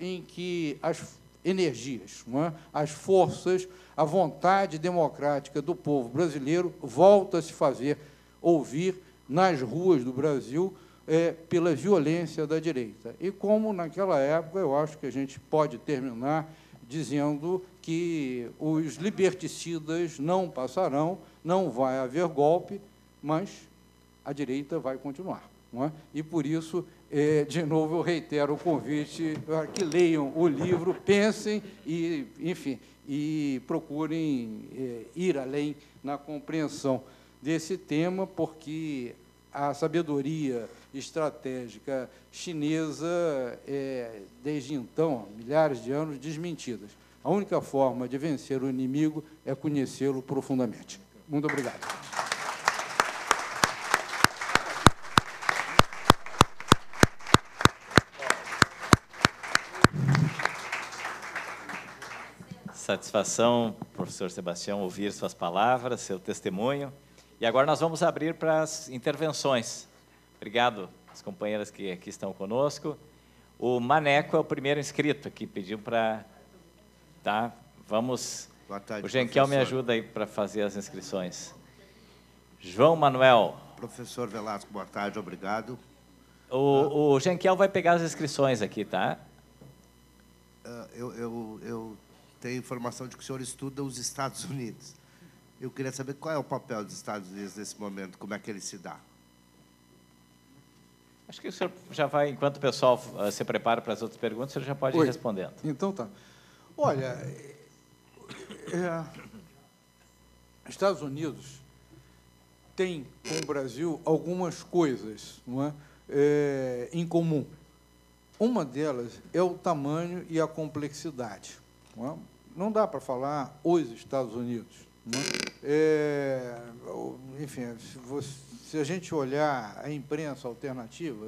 em que as energias, é? as forças, a vontade democrática do povo brasileiro volta a se fazer ouvir nas ruas do Brasil é, pela violência da direita. E como naquela época, eu acho que a gente pode terminar dizendo que os liberticidas não passarão, não vai haver golpe, mas a direita vai continuar. É? E por isso, de novo, eu reitero o convite para que leiam o livro, pensem e, enfim, e procurem é, ir além na compreensão desse tema, porque a sabedoria estratégica chinesa é, desde então, milhares de anos, desmentidas. A única forma de vencer o inimigo é conhecê-lo profundamente. Muito obrigado. Satisfação, professor Sebastião, ouvir suas palavras, seu testemunho. E agora nós vamos abrir para as intervenções. Obrigado às companheiras que aqui estão conosco. O Maneco é o primeiro inscrito aqui, pediu para... Tá, vamos... Boa tarde, O Genkel me ajuda aí para fazer as inscrições. João Manuel. Professor Velasco, boa tarde, obrigado. O, o Genkel vai pegar as inscrições aqui, tá? Uh, eu, eu, eu tenho informação de que o senhor estuda os Estados Unidos. Eu queria saber qual é o papel dos Estados Unidos nesse momento, como é que ele se dá. Acho que o senhor já vai, enquanto o pessoal uh, se prepara para as outras perguntas, o senhor já pode Oi. ir respondendo. Então tá. Olha, é, Estados Unidos tem com o Brasil algumas coisas não é, é, em comum. Uma delas é o tamanho e a complexidade. Não, dá para falar os Estados Unidos. É? é, enfim, se, a gente olhar a imprensa alternativa,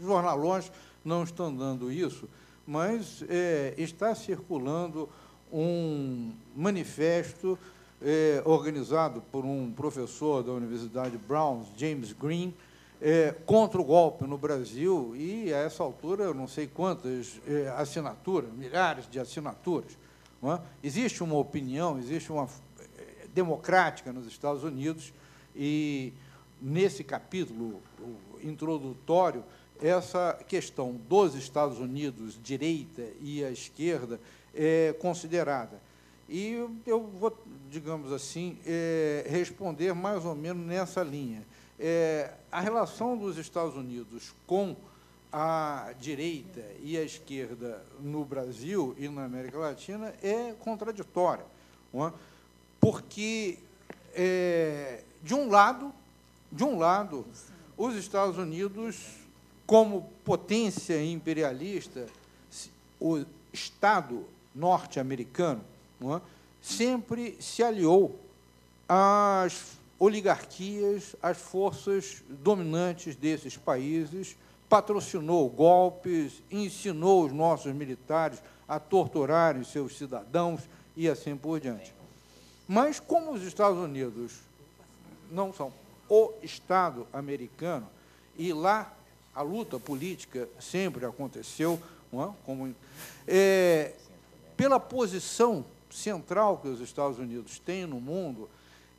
os jornalões não estão dando isso, mas é, está circulando um manifesto é, organizado por um professor da Universidade Brown, James Green, é, contra o golpe no Brasil, e a essa altura, eu não sei quantas é, assinaturas, milhares de assinaturas. É? Existe uma opinião, existe uma democrática nos Estados Unidos e, nesse capítulo introdutório, essa questão dos Estados Unidos, direita e a esquerda, é considerada. E eu vou, digamos assim, é, responder mais ou menos nessa linha. É, a relação dos Estados Unidos com a direita e a esquerda no Brasil e na América Latina é contraditória. É? porque, é, de um lado, de um lado, os Estados Unidos, como potência imperialista, o Estado norte-americano, é, sempre se aliou às oligarquias, às forças dominantes desses países, patrocinou golpes, ensinou os nossos militares a torturarem seus cidadãos e assim por diante. Mas, como os Estados Unidos não são o Estado americano, e lá a luta política sempre aconteceu é? Como, é, pela posição central que os Estados Unidos têm no mundo,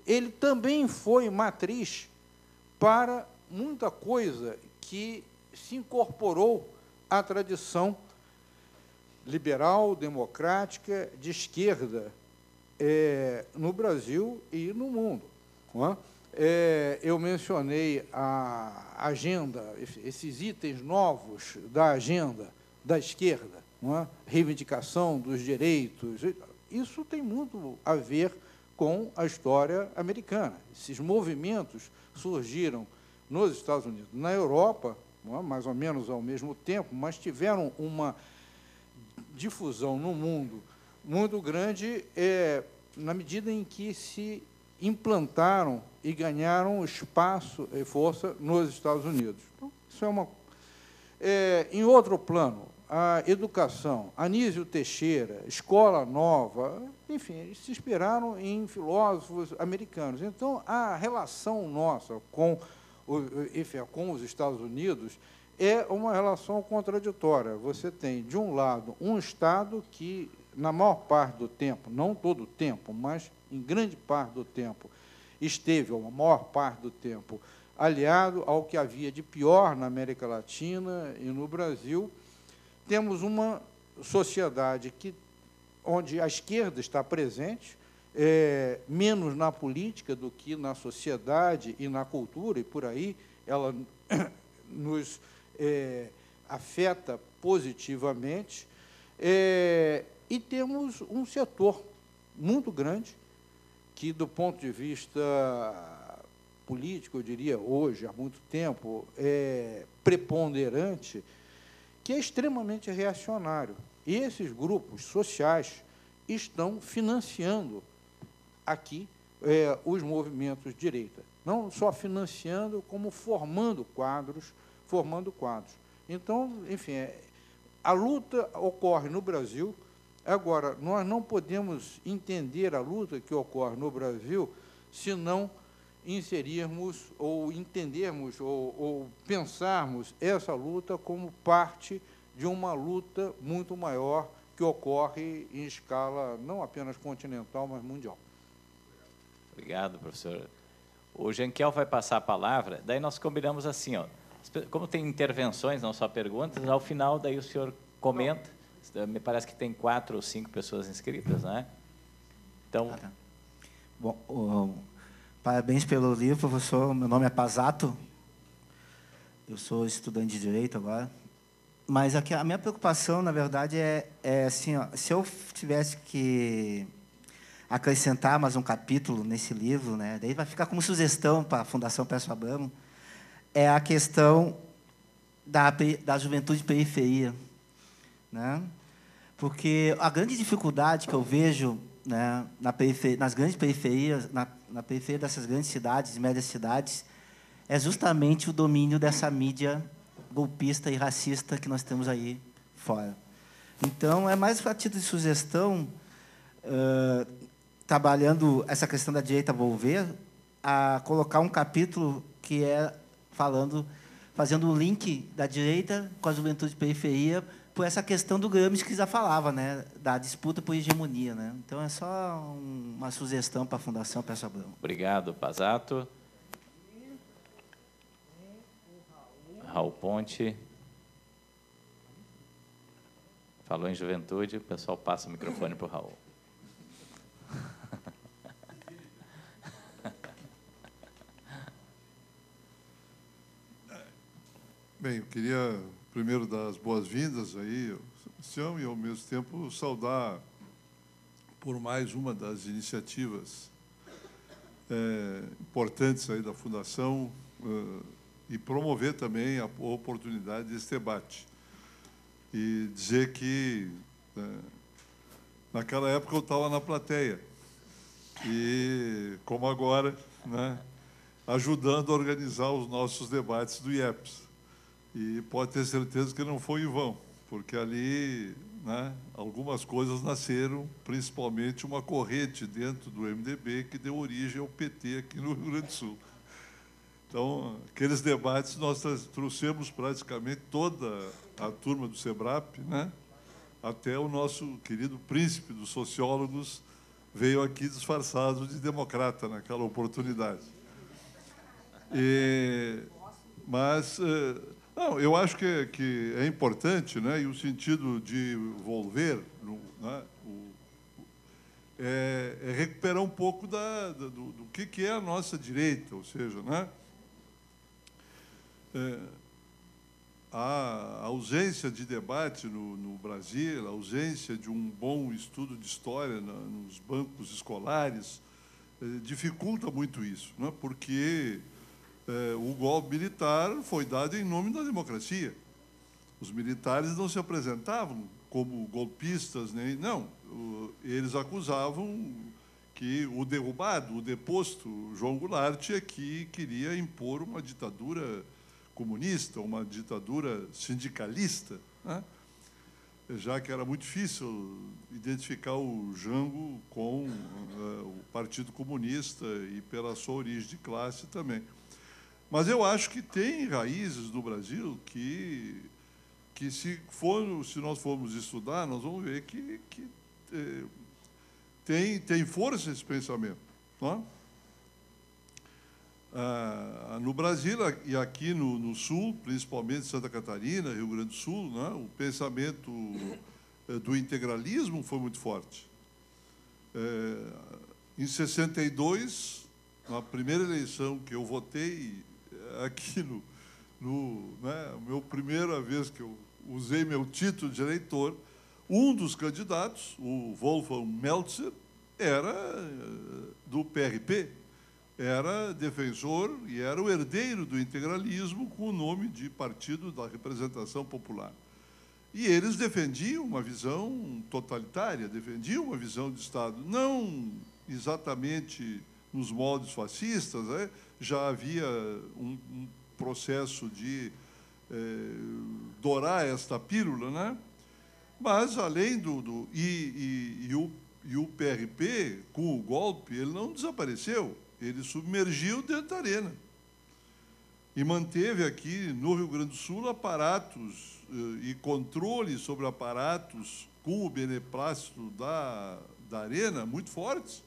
ele também foi matriz para muita coisa que se incorporou à tradição liberal, democrática, de esquerda é, no Brasil e no mundo. É? É, eu mencionei a agenda, esses itens novos da agenda da esquerda, é? reivindicação dos direitos, isso tem muito a ver com a história americana. Esses movimentos surgiram nos Estados Unidos, na Europa? Mais ou menos ao mesmo tempo, mas tiveram uma difusão no mundo muito grande é, na medida em que se implantaram e ganharam espaço e força nos Estados Unidos. Então, isso é uma. É, em outro plano, a educação, Anísio Teixeira, Escola Nova, enfim, eles se inspiraram em filósofos americanos. Então, a relação nossa com, enfim, com os Estados Unidos é uma relação contraditória. Você tem, de um lado, um Estado que, na maior parte do tempo, não todo o tempo, mas em grande parte do tempo, esteve, ou a maior parte do tempo, aliado ao que havia de pior na América Latina e no Brasil. Temos uma sociedade que, onde a esquerda está presente, é, menos na política do que na sociedade e na cultura, e por aí ela nos é, afeta positivamente. É, e temos um setor muito grande que, do ponto de vista político, eu diria hoje, há muito tempo, é preponderante, que é extremamente reacionário. E esses grupos sociais estão financiando aqui é, os movimentos de direita. Não só financiando, como formando quadros formando quadros. Então, enfim, é, a luta ocorre no Brasil. Agora, nós não podemos entender a luta que ocorre no Brasil se não inserirmos ou entendermos ou, ou pensarmos essa luta como parte de uma luta muito maior que ocorre em escala não apenas continental, mas mundial. Obrigado, professor. O Janquiel vai passar a palavra, daí nós combinamos assim, ó, como tem intervenções, não só perguntas, ao final daí o senhor comenta. Me parece que tem quatro ou cinco pessoas inscritas, não é? Então. Ah, tá. Bom, parabéns pelo livro, professor. Meu nome é Pazato. Eu sou estudante de direito agora. Mas aqui a minha preocupação, na verdade, é, é assim: ó, se eu tivesse que acrescentar mais um capítulo nesse livro, né, daí vai ficar como sugestão para a Fundação Peço Abramo é a questão da, da juventude periferia. Né? Porque a grande dificuldade que eu vejo né, na nas grandes periferias, na, na periferia dessas grandes cidades, médias cidades, é justamente o domínio dessa mídia golpista e racista que nós temos aí fora. Então, é mais a título de sugestão, uh, trabalhando essa questão da direita volver, a colocar um capítulo que é falando, fazendo o link da direita com a juventude de periferia por essa questão do Gramsci que já falava, né, da disputa por hegemonia, né. Então é só uma sugestão para a Fundação Peço Abrão. Obrigado, Pazato. Raul Ponte. Falou em juventude, o pessoal passa o microfone para o Raul. Bem, eu queria primeiro dar as boas-vindas aí ao e ao mesmo tempo saudar por mais uma das iniciativas é, importantes aí da Fundação uh, e promover também a oportunidade desse debate. E dizer que, uh, naquela época, eu estava na plateia, e como agora, né, ajudando a organizar os nossos debates do IEPS. E pode ter certeza que não foi em vão, porque ali né, algumas coisas nasceram, principalmente uma corrente dentro do MDB que deu origem ao PT aqui no Rio Grande do Sul. Então, aqueles debates nós trouxemos praticamente toda a turma do SEBRAP, né? até o nosso querido príncipe dos sociólogos veio aqui disfarçado de democrata naquela oportunidade. E, mas eh, não, eu acho que, que é importante, né, e o sentido de volver né, o, é, é, recuperar um pouco da, do, do que, que é a nossa direita, ou seja, né, é, a ausência de debate no, no, Brasil, a ausência de um bom estudo de história na, nos bancos escolares, eh, dificulta muito isso, né? porque eh, o golpe militar foi dado em nome da democracia. Os militares não se apresentavam como golpistas, nem não. Eles acusavam que o derrubado, o deposto João Goulart é que queria impor uma ditadura comunista, uma ditadura sindicalista, né? já que era muito difícil identificar o Jango com uh, o Partido Comunista e pela sua origem de classe também. Mas eu acho que tem raízes no Brasil que, que se, for, se nós formos estudar, nós vamos ver que, que eh, tem, tem força esse pensamento. Não é? Ah, no Brasil e aqui no, no, Sul, principalmente Santa Catarina, Rio Grande do Sul, né, o pensamento eh, do integralismo foi muito forte. É, em 62, na primeira eleição que eu votei aqui no, no né, meu primeira vez que eu usei meu título de eleitor, um dos candidatos, o Wolfgang Meltzer, era do PRP, era defensor e era o herdeiro do integralismo com o nome de Partido da Representação Popular. E eles defendiam uma visão totalitária, defendiam uma visão de Estado, não exatamente nos moldes fascistas, né? Já havia um, um processo de eh, dourar esta pílula, né? mas além do. do e, e, e, o, e o PRP, com o golpe, ele não desapareceu ele submergiu dentro da arena. E manteve aqui no Rio Grande do Sul aparatos eh, e controle sobre aparatos com o beneplácito da, da arena muito fortes.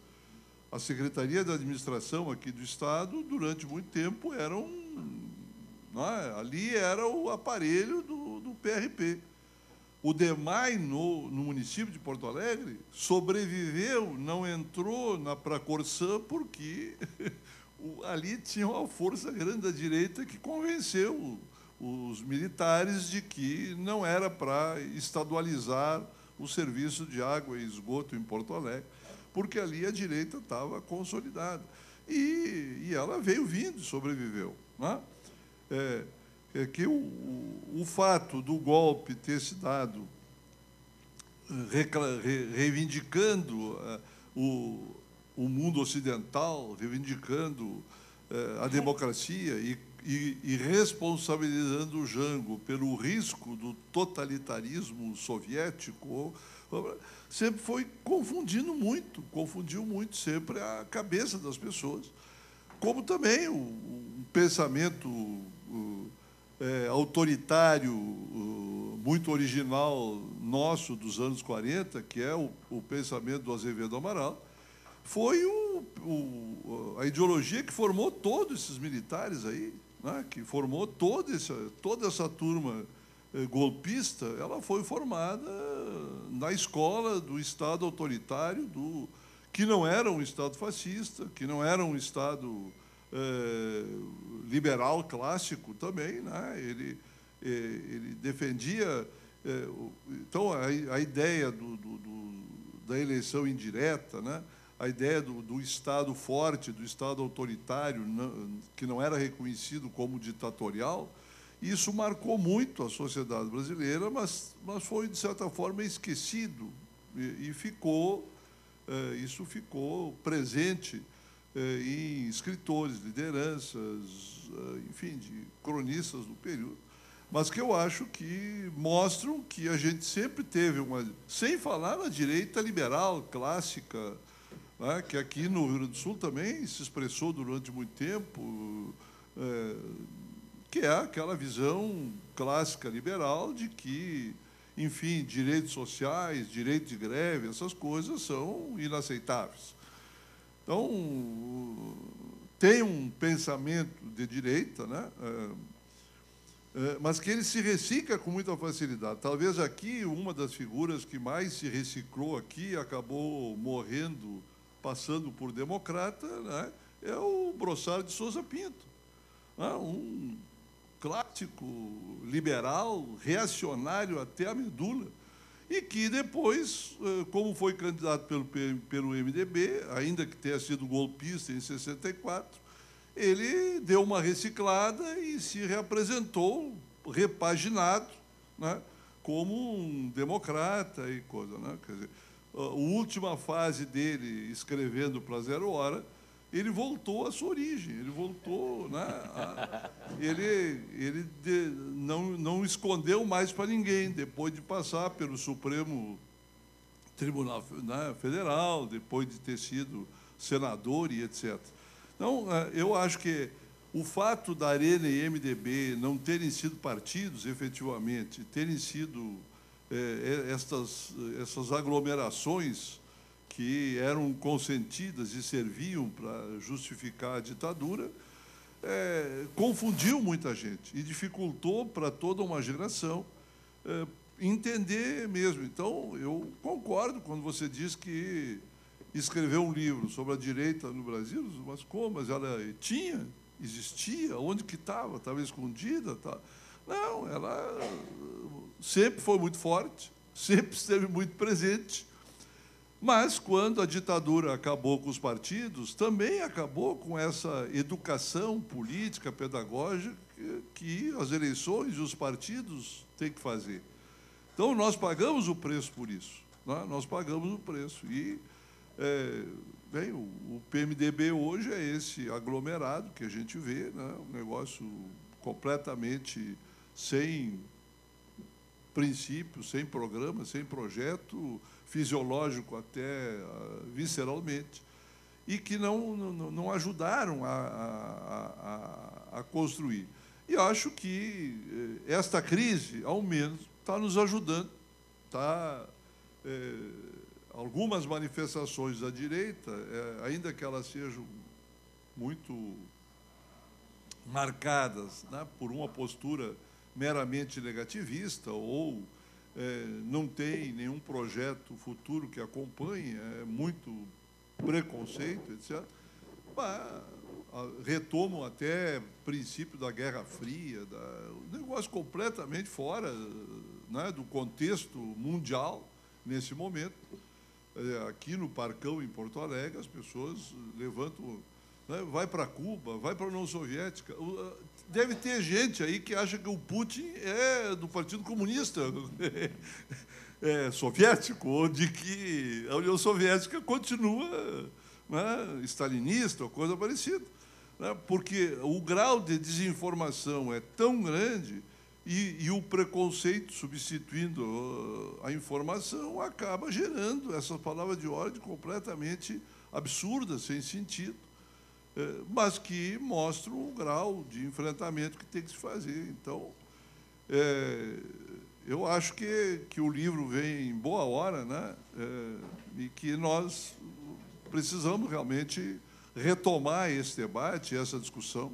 A Secretaria da Administração aqui do Estado, durante muito tempo, era um. É? Ali era o aparelho do, do PRP. O DEMAI, no, no, município de Porto Alegre, sobreviveu, não entrou na Pracorsã, porque ali tinha uma força grande da direita que convenceu os militares de que não era para estadualizar o serviço de água e esgoto em Porto Alegre, porque ali a direita estava consolidada. E, e ela veio vindo, sobreviveu. Não é? É, que o, o, o fato do golpe ter se dado reivindicando uh, o, o mundo ocidental, reivindicando uh, a democracia e, e, e, responsabilizando o Jango pelo risco do totalitarismo soviético, sempre foi confundindo muito, confundiu muito sempre a cabeça das pessoas. Como também o, o pensamento é, autoritário, muito original nosso dos anos 40, que é o, o pensamento do Azevedo Amaral, foi a ideologia que formou todos esses militares aí, né, que formou toda essa, toda essa turma golpista, ela foi formada na escola do Estado autoritário, do, que não era um Estado fascista, que não era um Estado eh, liberal clássico também, né? ele, eh, ele defendia. Eh, então, a, a ideia do, do, do, da eleição indireta, né? a ideia do, do, Estado forte, do Estado autoritário, que não era reconhecido como ditatorial, isso marcou muito a sociedade brasileira, mas, mas foi, de certa forma, esquecido e, e ficou, isso ficou presente eh, em escritores, lideranças, eh, enfim, de cronistas do período, mas que eu acho que mostram que a gente sempre teve uma. Sem falar na direita liberal clássica, né, que aqui no Rio Grande do Sul também se expressou durante muito tempo, é, que é aquela visão clássica liberal de que, enfim, direitos sociais, direito de greve, essas coisas são inaceitáveis. Então, tem um pensamento de direita, né? É, é, mas que ele se recicla com muita facilidade. Talvez aqui uma das figuras que mais se reciclou aqui acabou morrendo, passando por democrata, né? é o Brossard de Souza Pinto, né? um clássico liberal, reacionário até a medula, e que depois, é, como foi candidato pelo, pelo MDB, ainda que tenha sido golpista em 64, ele deu uma reciclada e se reapresentou repaginado, né, como um democrata e coisa, né? Quer dizer, a última fase dele escrevendo para Zero Hora, ele voltou à sua origem, ele voltou, né? A, ele ele de, não não escondeu mais para ninguém depois de passar pelo Supremo Tribunal né, Federal, depois de ter sido senador e etc. Então, é, eu acho que o fato da Arena e MDB não terem sido partidos, efetivamente, terem sido é, é, estas, essas aglomerações que eram consentidas e serviam para justificar a ditadura, é, confundiu muita gente e dificultou para toda uma geração é, entender mesmo. Então, eu concordo quando você diz que escreveu um livro sobre a direita no Brasil, mas como? Mas ela tinha, existia, onde que estava? Estava escondida? Tá? Não, ela sempre foi muito forte, sempre esteve muito presente. Mas, quando a ditadura acabou com os partidos, também acabou com essa educação política, pedagógica, que as eleições e os partidos têm que fazer. Então, nós pagamos o preço por isso. Né? Nós pagamos o preço. E é, bem, o, PMDB hoje é esse aglomerado que a gente vê, né? um negócio completamente sem princípio, sem programa, sem projeto fisiológico até uh, visceralmente, e que não, não, não ajudaram a, a, a, a construir. E acho que eh, esta crise, ao menos, está nos ajudando, está é, algumas manifestações da direita, é, ainda que elas sejam muito marcadas né, por uma postura meramente negativista ou é, não tem nenhum projeto futuro que acompanhe, é muito preconceito, etc. Mas, retomam até princípio da Guerra Fria, da, um negócio completamente fora né, do contexto mundial nesse momento. É, aqui no Parcão, em Porto Alegre, as pessoas levantam, né, vai para Cuba, vai para a União Soviética. Deve ter gente aí que acha que o Putin é do Partido Comunista é, soviético, ou de que a União Soviética continua né, stalinista ou coisa parecida. Né, porque o grau de desinformação é tão grande e, e, o preconceito substituindo uh, a informação acaba gerando essas palavras de ordem completamente absurdas, sem sentido, mas que mostram o grau de enfrentamento que tem que se fazer. Então, é, eu acho que, que o livro vem em boa hora, né? É, e que nós precisamos realmente retomar esse debate, essa discussão,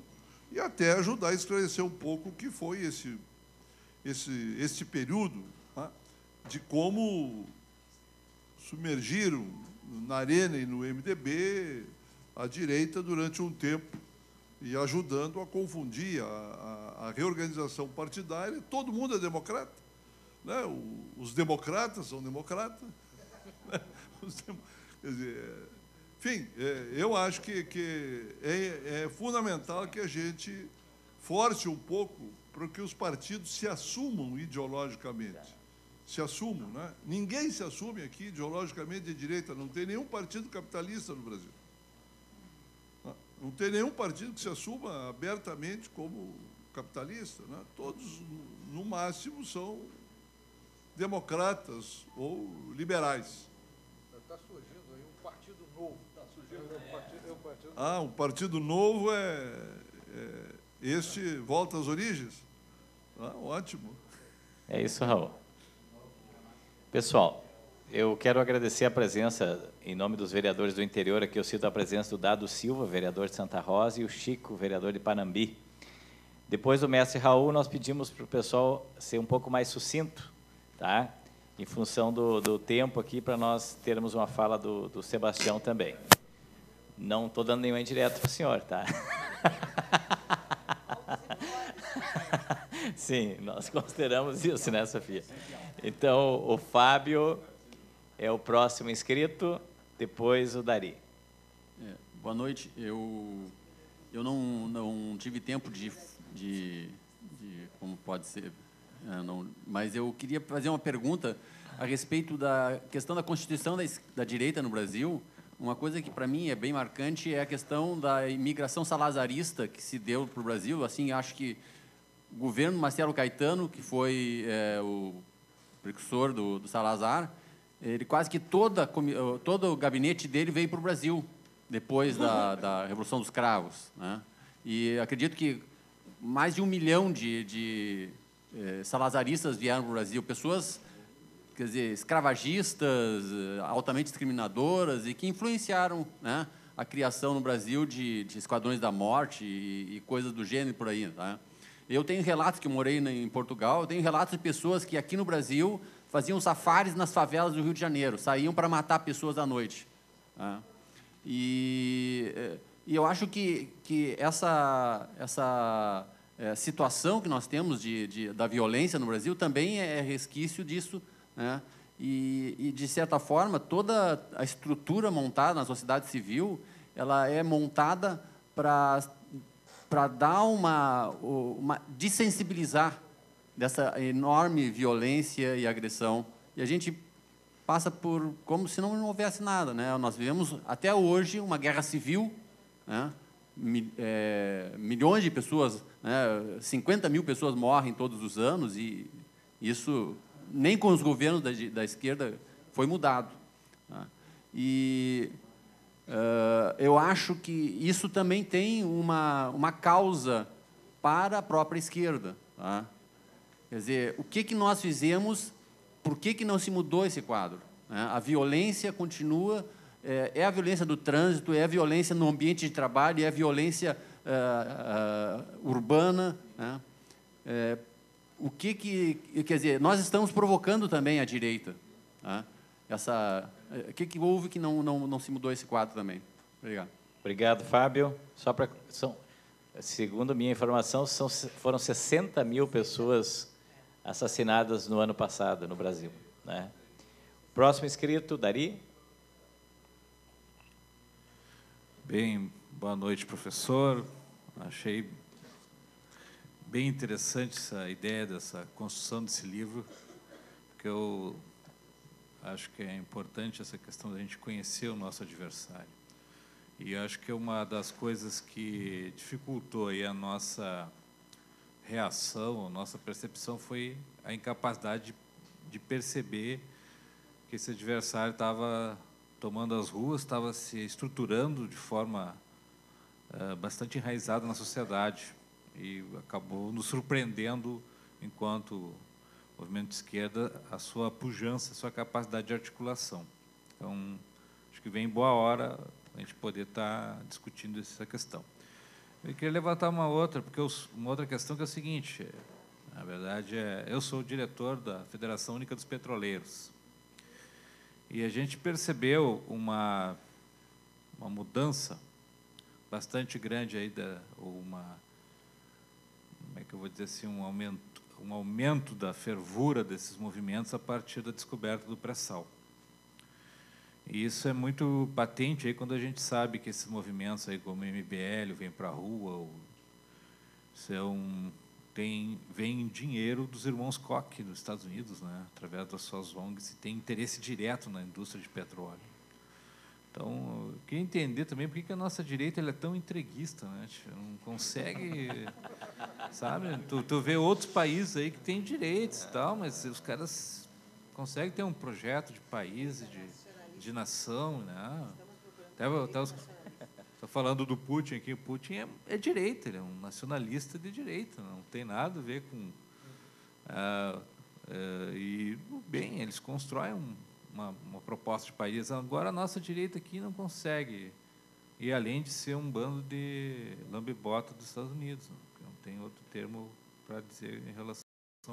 e até ajudar a esclarecer um pouco o que foi esse esse, esse período tá? de como submergiram na Arena e no MDB a direita durante um tempo e ajudando a confundir a, a, a reorganização partidária. Todo mundo é democrata. Né? O, os democratas são democratas. Né? Dizer, enfim, é, eu acho que, que é, é fundamental que a gente force um pouco para que os partidos se assumam ideologicamente. Se assumam, né? Ninguém se assume aqui ideologicamente de direita, não tem nenhum partido capitalista no Brasil. Não tem nenhum partido que se assuma abertamente como capitalista. Né? Todos, no máximo, são democratas ou liberais. Está surgindo aí um partido novo. Está surgindo um partido, um partido. Ah, um partido novo é, é este volta às origens. Ah, ótimo. É isso, Raul. Pessoal, eu quero agradecer a presença, em nome dos vereadores do interior, aqui eu cito a presença do Dado Silva, vereador de Santa Rosa, e o Chico, vereador de Panambi. Depois do mestre Raul, nós pedimos para o pessoal ser um pouco mais sucinto, tá? em função do, do tempo aqui, para nós termos uma fala do, do Sebastião também. Não estou dando nenhuma indireta para o senhor, tá? Sim, nós consideramos isso, né, Sofia? Então, o Fábio é o próximo inscrito, depois o Dari. É, boa noite. Eu, eu não, não tive tempo de, de, de como pode ser, é, não, mas eu queria fazer uma pergunta a respeito da questão da constituição da, da direita no Brasil. Uma coisa que para mim é bem marcante é a questão da imigração salazarista que se deu para o Brasil. Assim, acho que o governo Marcelo Caetano, que foi é, o precursor do, do, Salazar, ele quase que toda todo o gabinete dele veio para o Brasil depois da, da Revolução dos Cravos, né? E acredito que mais de um milhão de, de é, salazaristas vieram para o Brasil, pessoas quer dizer, escravagistas, eh, altamente discriminadoras e que influenciaram né, a criação no Brasil de, de esquadrões da morte e, e, coisas do gênero por aí. Tá? Eu tenho relatos que eu morei em Portugal, eu tenho relatos de pessoas que aqui no Brasil faziam safaris nas favelas do Rio de Janeiro, saíam para matar pessoas à noite. Tá? E, eh, e eu acho que, que essa, essa é, situação que nós temos de, de, da violência no Brasil também é resquício disso né? E, e, de certa forma, toda a estrutura montada na sociedade civil, ela é montada para dar uma, uma desensibilizar dessa enorme violência e agressão. E a gente passa por como se não houvesse nada, né? Nós vivemos até hoje uma guerra civil, né? é, milhões de pessoas, né? 50 mil pessoas morrem todos os anos e isso nem com os governos da, da esquerda foi mudado. Tá? E uh, eu acho que isso também tem uma, uma causa para a própria esquerda. Tá? Quer dizer, o que, que nós fizemos, por que, que não se mudou esse quadro? Né? A violência continua, é, é, a violência do trânsito, é a violência no ambiente de trabalho, é a violência uh, uh, urbana. Né? É, o que que quer dizer nós estamos provocando também a direita tá? essa o que que houve que não não não se mudou esse quadro também obrigado obrigado Fábio só para segundo minha informação são foram 60 mil pessoas assassinadas no ano passado no Brasil né? Próximo inscrito Dari? Bem boa noite professor. Achei bem interessante essa ideia dessa construção desse livro, porque eu acho que é importante essa questão da gente conhecer o nosso adversário. E acho que uma das coisas que dificultou a nossa reação, nossa percepção foi a incapacidade de, perceber que esse adversário estava tomando as ruas, estava se estruturando de forma uh, bastante enraizada na sociedade e acabou nos surpreendendo enquanto movimento de esquerda a sua pujança, a sua capacidade de articulação. Então, acho que vem boa hora a gente poder estar discutindo essa questão. Eu queria levantar uma outra, porque eu, uma outra questão que é a seguinte, na verdade, é, eu sou o diretor da Federação Única dos Petroleiros. E a gente percebeu uma, uma mudança bastante grande aí, da, uma como é que eu vou dizer assim, um aumento, um aumento da fervura desses movimentos a partir da descoberta do pré-sal. E isso é muito patente aí quando a gente sabe que esses movimentos aí como o MBL vem para a rua, ou são tem vem dinheiro dos irmãos Koch dos Estados Unidos, né, através das suas ONGs e tem interesse direto na indústria de petróleo. Então, eu queria entender também por que a nossa direita é tão entreguista, né? Não consegue, sabe? Tu, tu vê outros países aí que têm direitos e tal, mas os caras conseguem ter um projeto de país, de, de nação, né? Está falando do Putin aqui. O Putin é, é direita, ele é um nacionalista de direita, não tem nada a ver com. Ah, ah, e, bem, eles constroem um, uma, uma proposta de país. Agora, a nossa direita aqui não consegue. E além de ser um bando de lambibota dos Estados Unidos, não tem outro termo para dizer em relação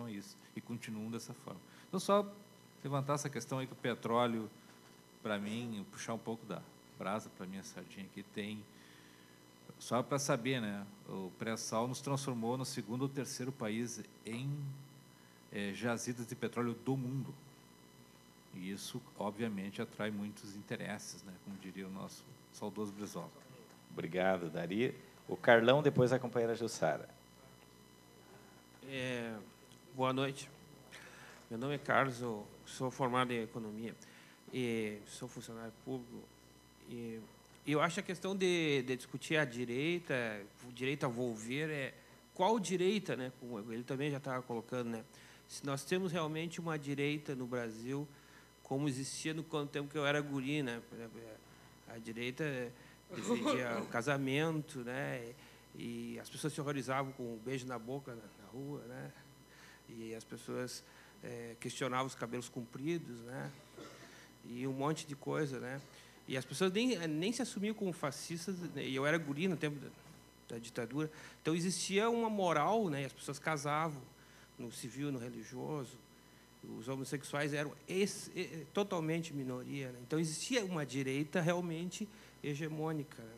a isso. E continuam dessa forma. Então, só levantar essa questão aí que o petróleo, para mim, puxar um pouco da brasa para minha sardinha aqui, tem. Só para saber, né? O pré-sal nos transformou no segundo ou terceiro país em é, jazidas de petróleo do mundo. E isso, obviamente, atrai muitos interesses, né? como diria o nosso saudoso Brizola. Obrigado, Dari. O Carlão, depois a companheira Jussara. É, boa noite. Meu nome é Carlos, eu sou formado em economia e sou funcionário público. E eu acho a questão de, de discutir a direita, o direito a volver, é qual direita, né? Como ele também já estava colocando, né? Se nós temos realmente uma direita no Brasil, como existia no tempo que eu era guri, né? Exemplo, a direita defendia o casamento, né? E as pessoas se horrorizavam com um beijo na boca na, na rua, né? E as pessoas é, questionavam os cabelos compridos, né? E um monte de coisa, né? E as pessoas nem, nem se assumiam como fascistas, né? e eu era guri no tempo da, da, ditadura. Então existia uma moral, né? E as pessoas casavam no civil, no religioso. Os homossexuais eram esse, totalmente minoria. Né? Então existia uma direita realmente hegemônica. Né?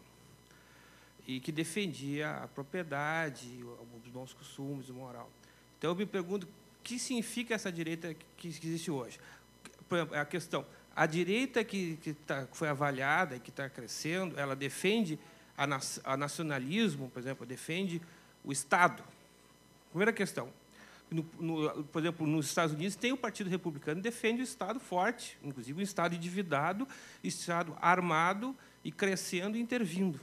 e que defendia a propriedade, os bons costumes, o moral. Então eu me pergunto o que significa essa direita que existe hoje. Por exemplo, a questão, a direita que, que, tá, foi avaliada e que está crescendo, ela defende a, a nacionalismo, por exemplo, defende o Estado. Primeira questão. No, no, por exemplo, nos Estados Unidos tem o Partido Republicano que defende o Estado forte, inclusive um Estado endividado, Estado armado e crescendo e intervindo.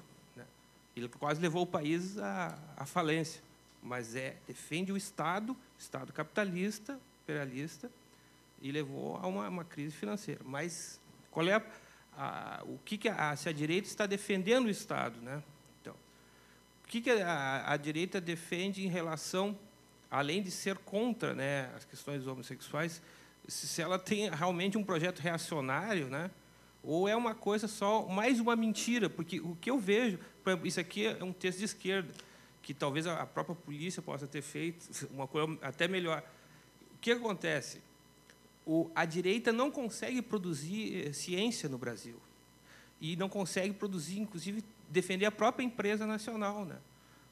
Ele quase levou o país à, à falência. Mas é defende o Estado, Estado capitalista, imperialista, e levou a uma, uma crise financeira. Mas qual é a, a, o que, que a, se a direita está defendendo o Estado, né? Então, o que, que a, a direita defende em relação, além de ser contra, né, as questões homossexuais, se, se ela tem realmente um projeto reacionário, né? Ou é uma coisa só, mais uma mentira, porque o que eu vejo, isso aqui é um texto de esquerda, que talvez a própria polícia possa ter feito uma coisa até melhor. O que acontece? O, a direita não consegue produzir eh, ciência no Brasil. E não consegue produzir, inclusive, defender a própria empresa nacional. Né?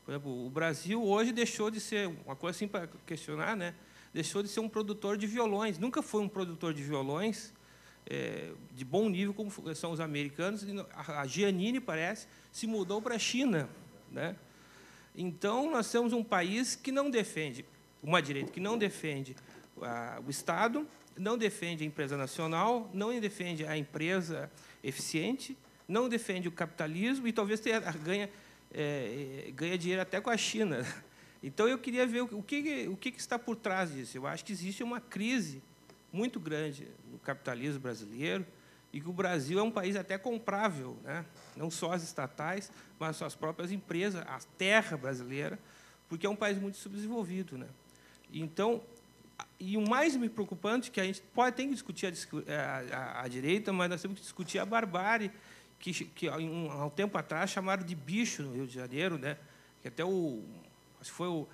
Por exemplo, o Brasil hoje deixou de ser, uma coisa assim para questionar, né? deixou de ser um produtor de violões. Nunca foi um produtor de violões, é, de bom nível, como são os americanos. A Giannini, parece, se mudou para a China. Né? Então, nós temos um país que não defende, uma direita que não defende a, o Estado, não defende a empresa nacional, não defende a empresa eficiente, não defende o capitalismo e talvez tenha, ganha, é, ganha dinheiro até com a China. Então, eu queria ver o que, o que está por trás disso. Eu acho que existe uma crise muito grande no capitalismo brasileiro e que o Brasil é um país até comprável, né? não só as estatais, mas as próprias empresas, a terra brasileira, porque é um país muito subdesenvolvido. Né? Então, e o mais me preocupante, que a gente pode tem que discutir a, a, a direita, mas nós temos que discutir a barbárie, que, que um, há um tempo atrás chamaram de bicho no Rio de Janeiro, né? que até o, acho que foi o,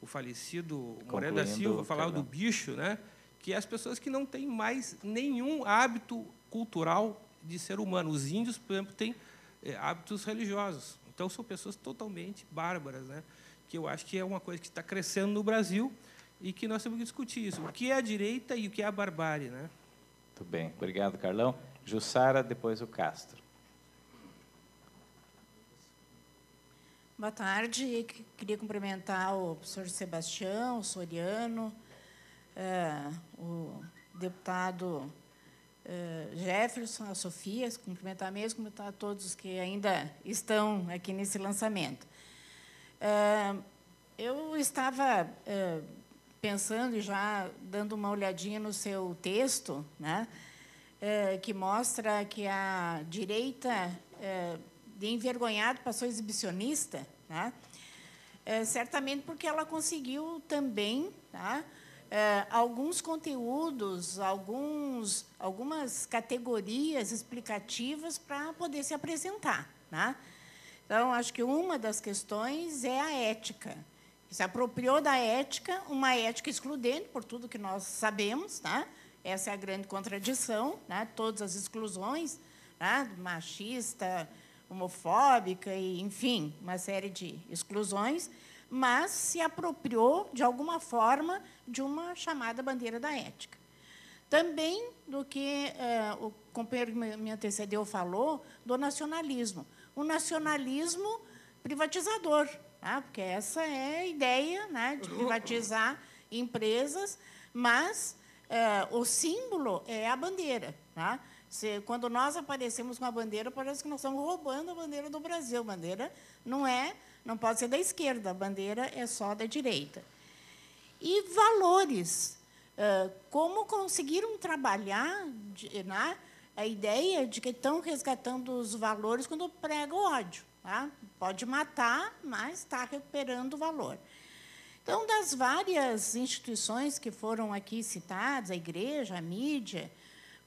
o falecido Moreira da Silva falava do bicho, né? que é as pessoas que não têm mais nenhum hábito cultural de ser humano. Os índios, por exemplo, têm é, hábitos religiosos. Então, são pessoas totalmente bárbaras, né? que eu acho que é uma coisa que está crescendo no Brasil e que nós temos que discutir isso. O que é a direita e o que é a barbárie. Né? Muito bem. Obrigado, Carlão. Jussara, depois o Castro. Boa tarde. Queria cumprimentar o professor Sebastião, o Soriano, uh, o deputado uh, Jefferson, a Sofia, cumprimentar mesmo, cumprimentar a todos que ainda estão aqui nesse lançamento. Uh, eu estava pensando e já dando uma olhadinha no seu texto, né, que mostra que a direita de envergonhado passou exibicionista, né? É, certamente porque ela conseguiu também tá? é, alguns conteúdos, alguns, algumas categorias explicativas para poder se apresentar. Né? Então, acho que uma das questões é a ética. Se apropriou da ética, uma ética excludente, por tudo que nós sabemos, tá? essa é a grande contradição, né? todas as exclusões, né? machista, homofóbica, e, enfim, uma série de exclusões, mas se apropriou, de alguma forma, de uma chamada bandeira da ética. Também do que eh, o companheiro que me antecedeu falou, do nacionalismo o nacionalismo privatizador, tá? porque essa é a ideia né, de privatizar empresas, mas é, o símbolo é a bandeira. Tá? Se, quando nós aparecemos com a bandeira, parece que nós estamos roubando a bandeira do Brasil. A bandeira não é, não pode ser da esquerda, a bandeira é só da direita. E valores. É, como conseguiram trabalhar né, a ideia de que estão resgatando os valores quando prega o ódio. Tá? Pode matar, mas está recuperando o valor. Então, das várias instituições que foram aqui citadas, a igreja, a mídia,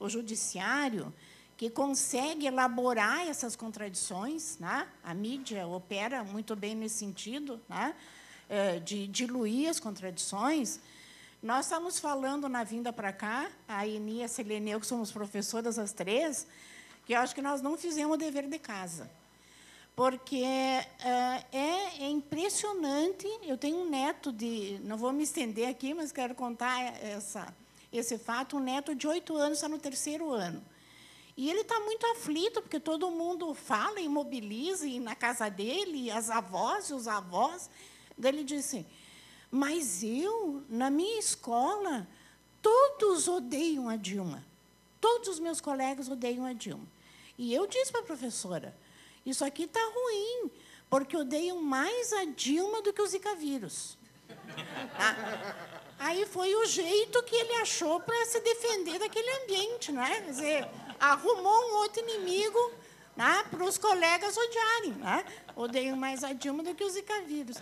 o judiciário, que consegue elaborar essas contradições, né? a mídia opera muito bem nesse sentido, né? É, de diluir as contradições, nós estamos falando na vinda para cá, a Eni e a que somos professoras as três, que eu acho que nós não fizemos o dever de casa. Porque uh, é, é, impressionante, eu tenho um neto de, não vou me estender aqui, mas quero contar essa, esse fato, um neto de oito anos, está no terceiro ano. E ele está muito aflito, porque todo mundo fala e mobiliza, e na casa dele, as avós e os avós. Ele disse, mas eu, na minha escola, todos odeiam a Dilma. Todos os meus colegas odeiam a Dilma. E eu disse para a professora: isso aqui está ruim, porque odeiam mais a Dilma do que o Zika vírus. Tá? Aí foi o jeito que ele achou para se defender daquele ambiente, não é? Quer dizer, arrumou um outro inimigo né, para os colegas odiarem. Né? Odeiam mais a Dilma do que o Zika vírus.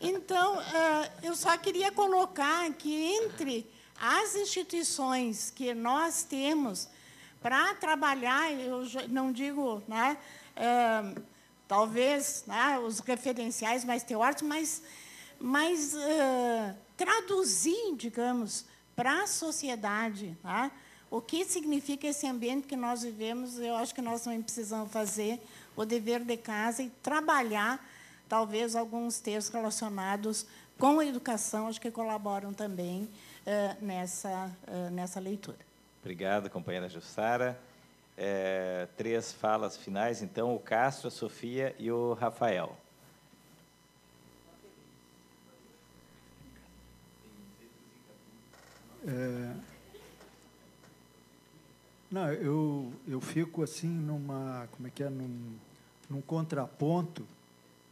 Então, eu só queria colocar que entre as instituições que nós temos para trabalhar, eu não digo, né, é, talvez né, os referenciais mais teóricos, mas, mas é, traduzir, digamos, para a sociedade né, o que significa esse ambiente que nós vivemos, eu acho que nós também precisamos fazer o dever de casa e trabalhar talvez alguns textos relacionados com a educação, acho que colaboram também uh, nessa, uh, nessa leitura. Obrigado, companheira Jussara. É, três falas finais, então, o Castro, a Sofia e o Rafael. É, não, eu, eu fico assim numa, como é que é, num, num contraponto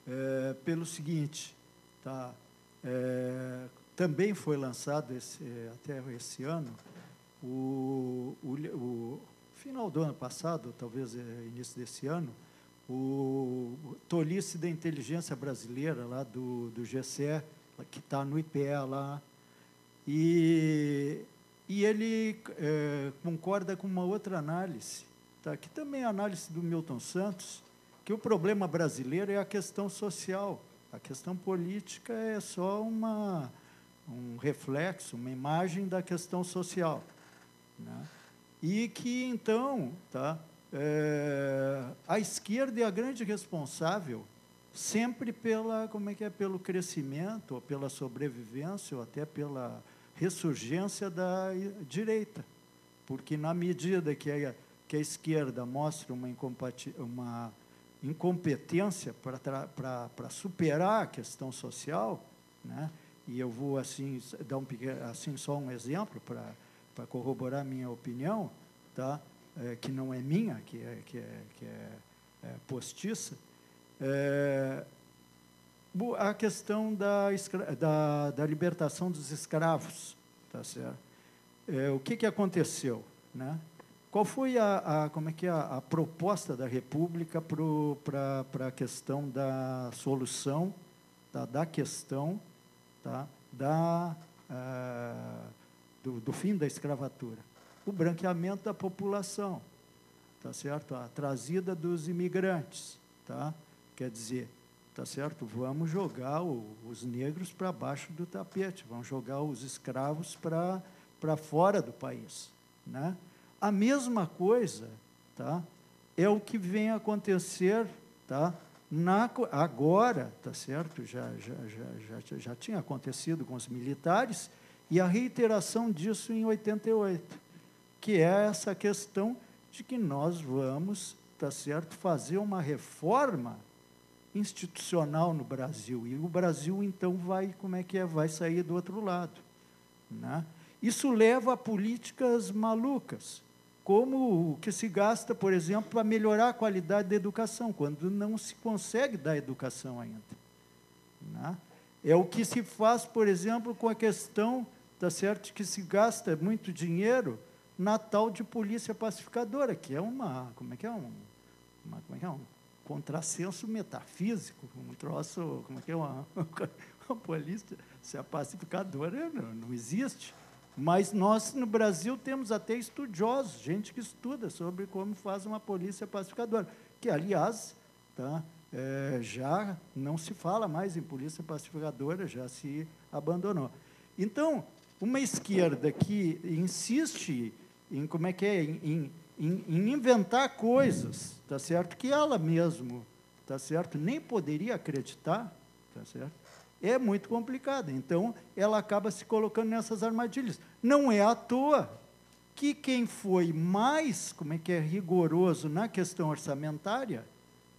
é, pelo seguinte, tá? É, também foi lançado esse, até esse ano, o, o, o, final do ano passado, talvez é, início desse ano, o Tolice da Inteligência Brasileira, lá do, do GCE, que está no IPE lá, e, e ele é, concorda com uma outra análise, tá? que também é a análise do Milton Santos, que o problema brasileiro é a questão social. A questão política é só uma, um reflexo, uma imagem da questão social. Né? E que, então, tá, é, a esquerda é a grande responsável sempre pela, como é que é, pelo crescimento, ou pela sobrevivência, ou até pela ressurgência da direita. Porque, na medida que a, que a esquerda mostra uma, uma incompetência para superar a questão social, né? e eu vou assim dar um assim só um exemplo para corroborar minha opinião, tá? É, que não é minha, que é, que é, que é, é postiça, é, a questão da, da, da, libertação dos escravos, tá certo? É, o que, que aconteceu, né? qual foi a, a como é que é a, a proposta da República para a questão da solução da, da questão tá, da, do, do fim da escravatura? O branqueamento da população, tá certo? A trazida dos imigrantes, tá? Quer dizer, tá certo? Vamos jogar o, os negros para baixo do tapete, vamos jogar os escravos para para fora do país, né? A mesma coisa, tá? É o que vem acontecer, tá? Na, agora, tá certo? Já, já, já, já, já tinha acontecido com os militares e a reiteração disso em 88, que é essa questão de que nós vamos, tá certo, fazer uma reforma institucional no Brasil e o Brasil então vai como é que é vai sair do outro lado, né? Isso leva a políticas malucas, como o que se gasta, por exemplo, para melhorar a qualidade da educação, quando não se consegue dar educação ainda. Né? É o que se faz, por exemplo, com a questão, tá certo, que se gasta muito dinheiro na tal de polícia pacificadora, que é uma, como é que é um, uma, como é que é um contrassenso metafísico, um troço, como é que é uma, uma polícia pacificadora não, não existe. Mas nós, no Brasil, temos até estudiosos, gente que estuda sobre como faz uma polícia pacificadora, que, aliás, tá, é, já não se fala mais em polícia pacificadora, já se abandonou. Então, uma esquerda que insiste em como é que é, em, em, em inventar coisas, tá certo, que ela mesmo, tá certo, nem poderia acreditar, tá certo, é muito complicada. Então, ela acaba se colocando nessas armadilhas. Não é à toa que quem foi mais, como é que é, rigoroso na questão orçamentária,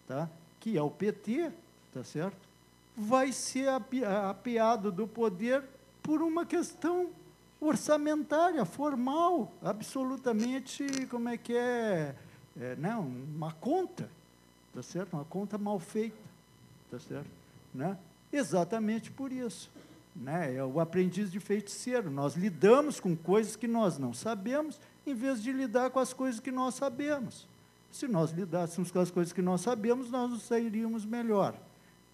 tá? que é o PT, tá certo? vai ser apeado do poder por uma questão orçamentária, formal, absolutamente, como é que é, é não, uma conta, tá certo? Uma conta mal feita, tá certo? Né? Exatamente por isso. Né? É o aprendiz de feiticeiro. Nós lidamos com coisas que nós não sabemos, em vez de lidar com as coisas que nós sabemos. Se nós lidássemos com as coisas que nós sabemos, nós nos sairíamos melhor.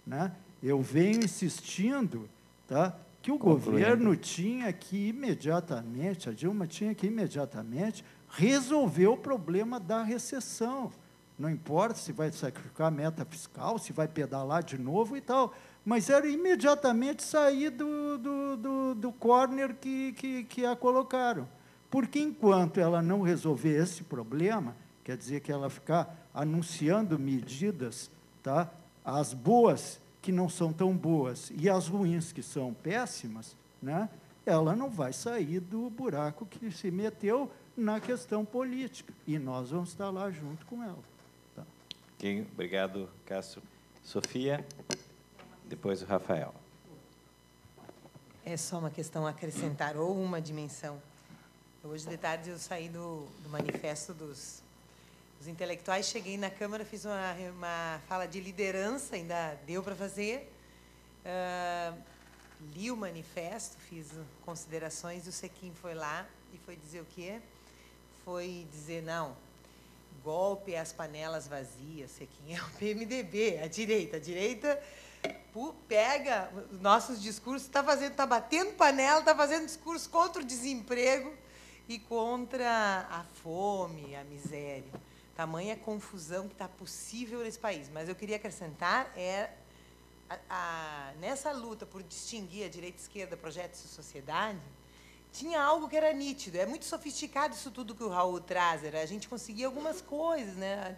Né? Eu venho insistindo tá, que o Concluindo. governo tinha que imediatamente, a Dilma tinha que imediatamente resolver o problema da recessão. Não importa se vai sacrificar a meta fiscal, se vai pedalar de novo e tal mas era imediatamente sair do, do, do, do corner que, que, que a colocaram. Porque enquanto ela não resolver esse problema, quer dizer que ela ficar anunciando medidas, tá? as boas que não são tão boas e as ruins que são péssimas, né? ela não vai sair do buraco que se meteu na questão política. E nós vamos estar lá junto com ela. Tá? Okay, obrigado, Cássio. Sofia? Depois o Rafael. É só uma questão a acrescentar, ou uma dimensão. Hoje de tarde eu saí do, do manifesto dos, dos, intelectuais, cheguei na Câmara, fiz uma, uma fala de liderança, ainda deu para fazer. Uh, li o manifesto, fiz considerações, e o Sequim foi lá e foi dizer o quê? Foi dizer, não, golpe é as panelas vazias, Sequim é o PMDB, a direita. A direita pega nossos discursos, está fazendo, está batendo panela, está fazendo discurso contra o desemprego e contra a fome, a miséria. Tamanha confusão que está possível nesse país. Mas eu queria acrescentar é a, a, nessa luta por distinguir a direita e a esquerda, projetos e sociedade, tinha algo que era nítido. É muito sofisticado isso tudo que o Raul traz. Era, a gente conseguia algumas coisas, né?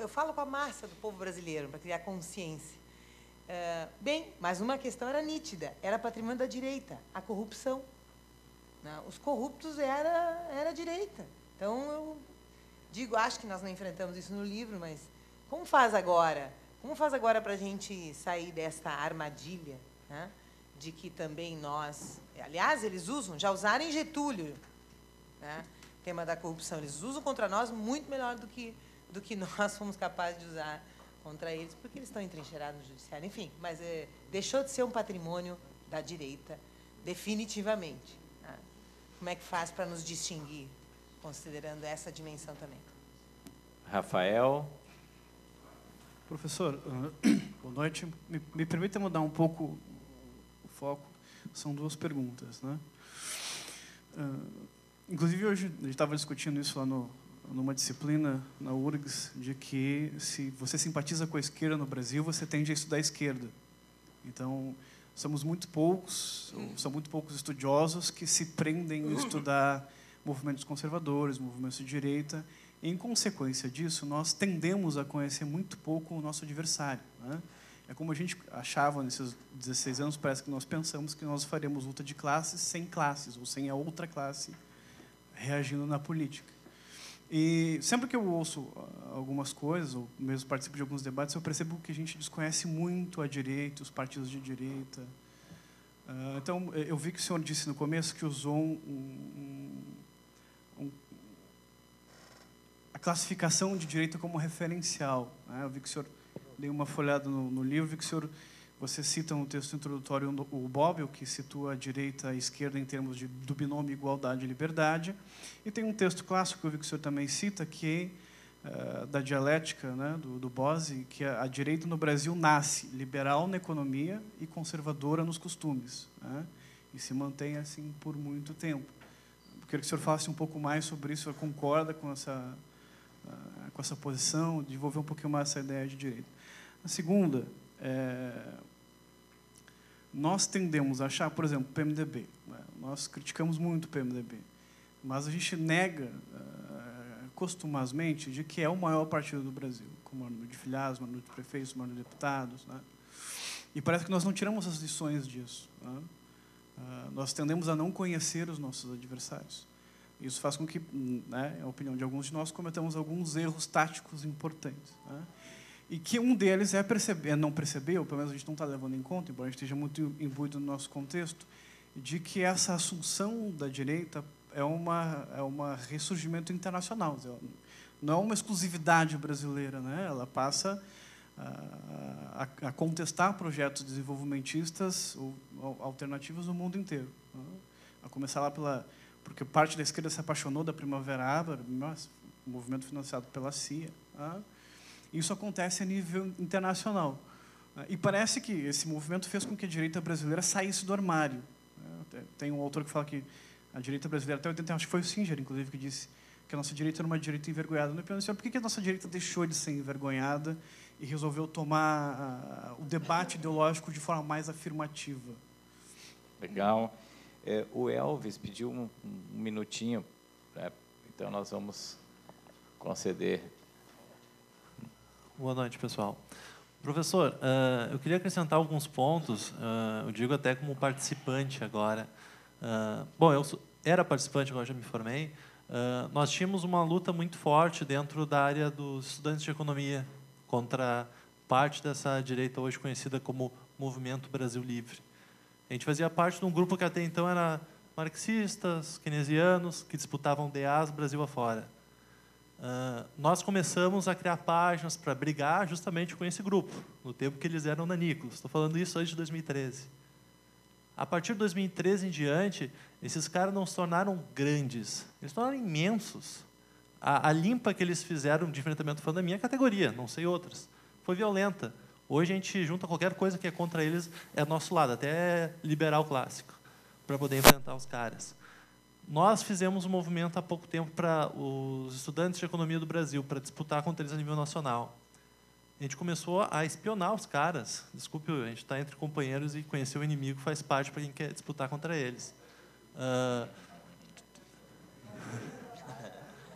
Eu falo com a massa do povo brasileiro para criar consciência. Uh, bem, mas uma questão era nítida, era patrimônio da direita, a corrupção. Né? Os corruptos era, era a direita. Então, eu digo, acho que nós não enfrentamos isso no livro, mas como faz agora? Como faz agora para a gente sair desta armadilha né? de que também nós... Aliás, eles usam, já usaram em Getúlio, né? tema da corrupção. Eles usam contra nós muito melhor do que, do que nós fomos capazes de usar contra eles, porque eles estão entrincheirados no judiciário. Enfim, mas é, deixou de ser um patrimônio da direita, definitivamente. Né? Como é que faz para nos distinguir? Considerando essa dimensão também. Rafael. Professor, boa noite. Me, me permita mudar um pouco o foco. São duas perguntas. Né? Uh, inclusive, hoje, a gente estava discutindo isso lá no, numa disciplina na URGS, de que se você simpatiza com a esquerda no Brasil, você tende a estudar a esquerda. Então, somos muito poucos, são muito poucos estudiosos que se prendem a estudar movimentos conservadores, movimentos de direita. Em consequência disso, nós tendemos a conhecer muito pouco o nosso adversário. Né? É como a gente achava nesses 16 anos, parece que nós pensamos que nós faremos luta de classes sem classes, ou sem a outra classe reagindo na política. E sempre que eu ouço ah, algumas coisas, ou mesmo participo de alguns debates, eu percebo que a gente desconhece muito a direita, os partidos de direita. Ah, então, eu vi que o senhor disse no começo que usou um, um, um, a classificação de direita como referencial. Né? Eu vi que o senhor deu uma folhada no, no livro, vi que o senhor você cita no texto introdutório o Bobbio, que situa a direita e a esquerda em termos de, do binômio igualdade e liberdade. E tem um texto clássico que eu vi que o senhor também cita, que uh, da dialética né, do, do Bose, que a, a, direita no Brasil nasce liberal na economia e conservadora nos costumes. Né, e se mantém assim por muito tempo. Eu queria que o senhor falasse um pouco mais sobre isso. Concorda com essa, com essa posição? Desenvolver um pouquinho mais essa ideia de direita. A segunda, é, nós tendemos a achar, por exemplo, o PMDB. Né? Nós criticamos muito o PMDB, mas a gente nega uh, costumazmente de que é o maior partido do Brasil, como o número de filiados, o número de prefeitos, o número de deputados. Né? E parece que nós não tiramos as lições disso. Né? Nós tendemos a não conhecer os nossos adversários. Isso faz com que, né, a opinião de alguns de nós, cometamos alguns erros táticos importantes. Né? E que um deles é perceber, é não perceber, ou pelo menos a gente não está levando em conta, embora a gente esteja muito imbuído no nosso contexto, de que essa assunção da direita é uma é uma ressurgimento internacional, não é uma exclusividade brasileira, né? Ela passa a, a, a contestar projetos desenvolvimentistas ou, alternativos no mundo inteiro, né? a começar lá pela porque parte da esquerda se apaixonou da Primavera Árabe, movimento financiado pela CIA. Né? Isso acontece a nível internacional. E parece que esse movimento fez com que a direita brasileira saísse do armário. Tem um autor que fala que a direita brasileira, até 80, acho que foi o Singer, inclusive, que disse que a nossa direita era uma direita envergonhada. Não é por que a nossa direita deixou de ser envergonhada e resolveu tomar o debate ideológico de forma mais afirmativa? Legal. É, o Elvis pediu um, um minutinho, né? então nós vamos conceder Boa noite, pessoal. Professor, uh, eu queria acrescentar alguns pontos, uh, eu digo até como participante agora. Uh, bom, eu sou, era participante, agora já me formei. nós tínhamos uma luta muito forte dentro da área dos estudantes de economia contra parte dessa direita hoje conhecida como Movimento Brasil Livre. A gente fazia parte de um grupo que até então era marxistas, keynesianos, que disputavam DAs Brasil afora. Uh, nós começamos a criar páginas para brigar justamente com esse grupo, no tempo que eles eram nanícolas. Estou falando isso antes de 2013. A partir de 2013 em diante, esses caras não se tornaram grandes, eles se tornaram imensos. A, a limpa que eles fizeram de enfrentamento da minha categoria, não sei outras. Foi violenta. Hoje a gente junta qualquer coisa que é contra eles, é nosso lado, até liberal clássico, para poder enfrentar os caras. Nós fizemos um movimento há pouco tempo para os estudantes de economia do Brasil, para disputar contra eles a nível nacional. A gente começou a espionar os caras. Desculpe, a gente está entre companheiros e conhecer o inimigo faz parte para quem quer disputar contra eles. Uh...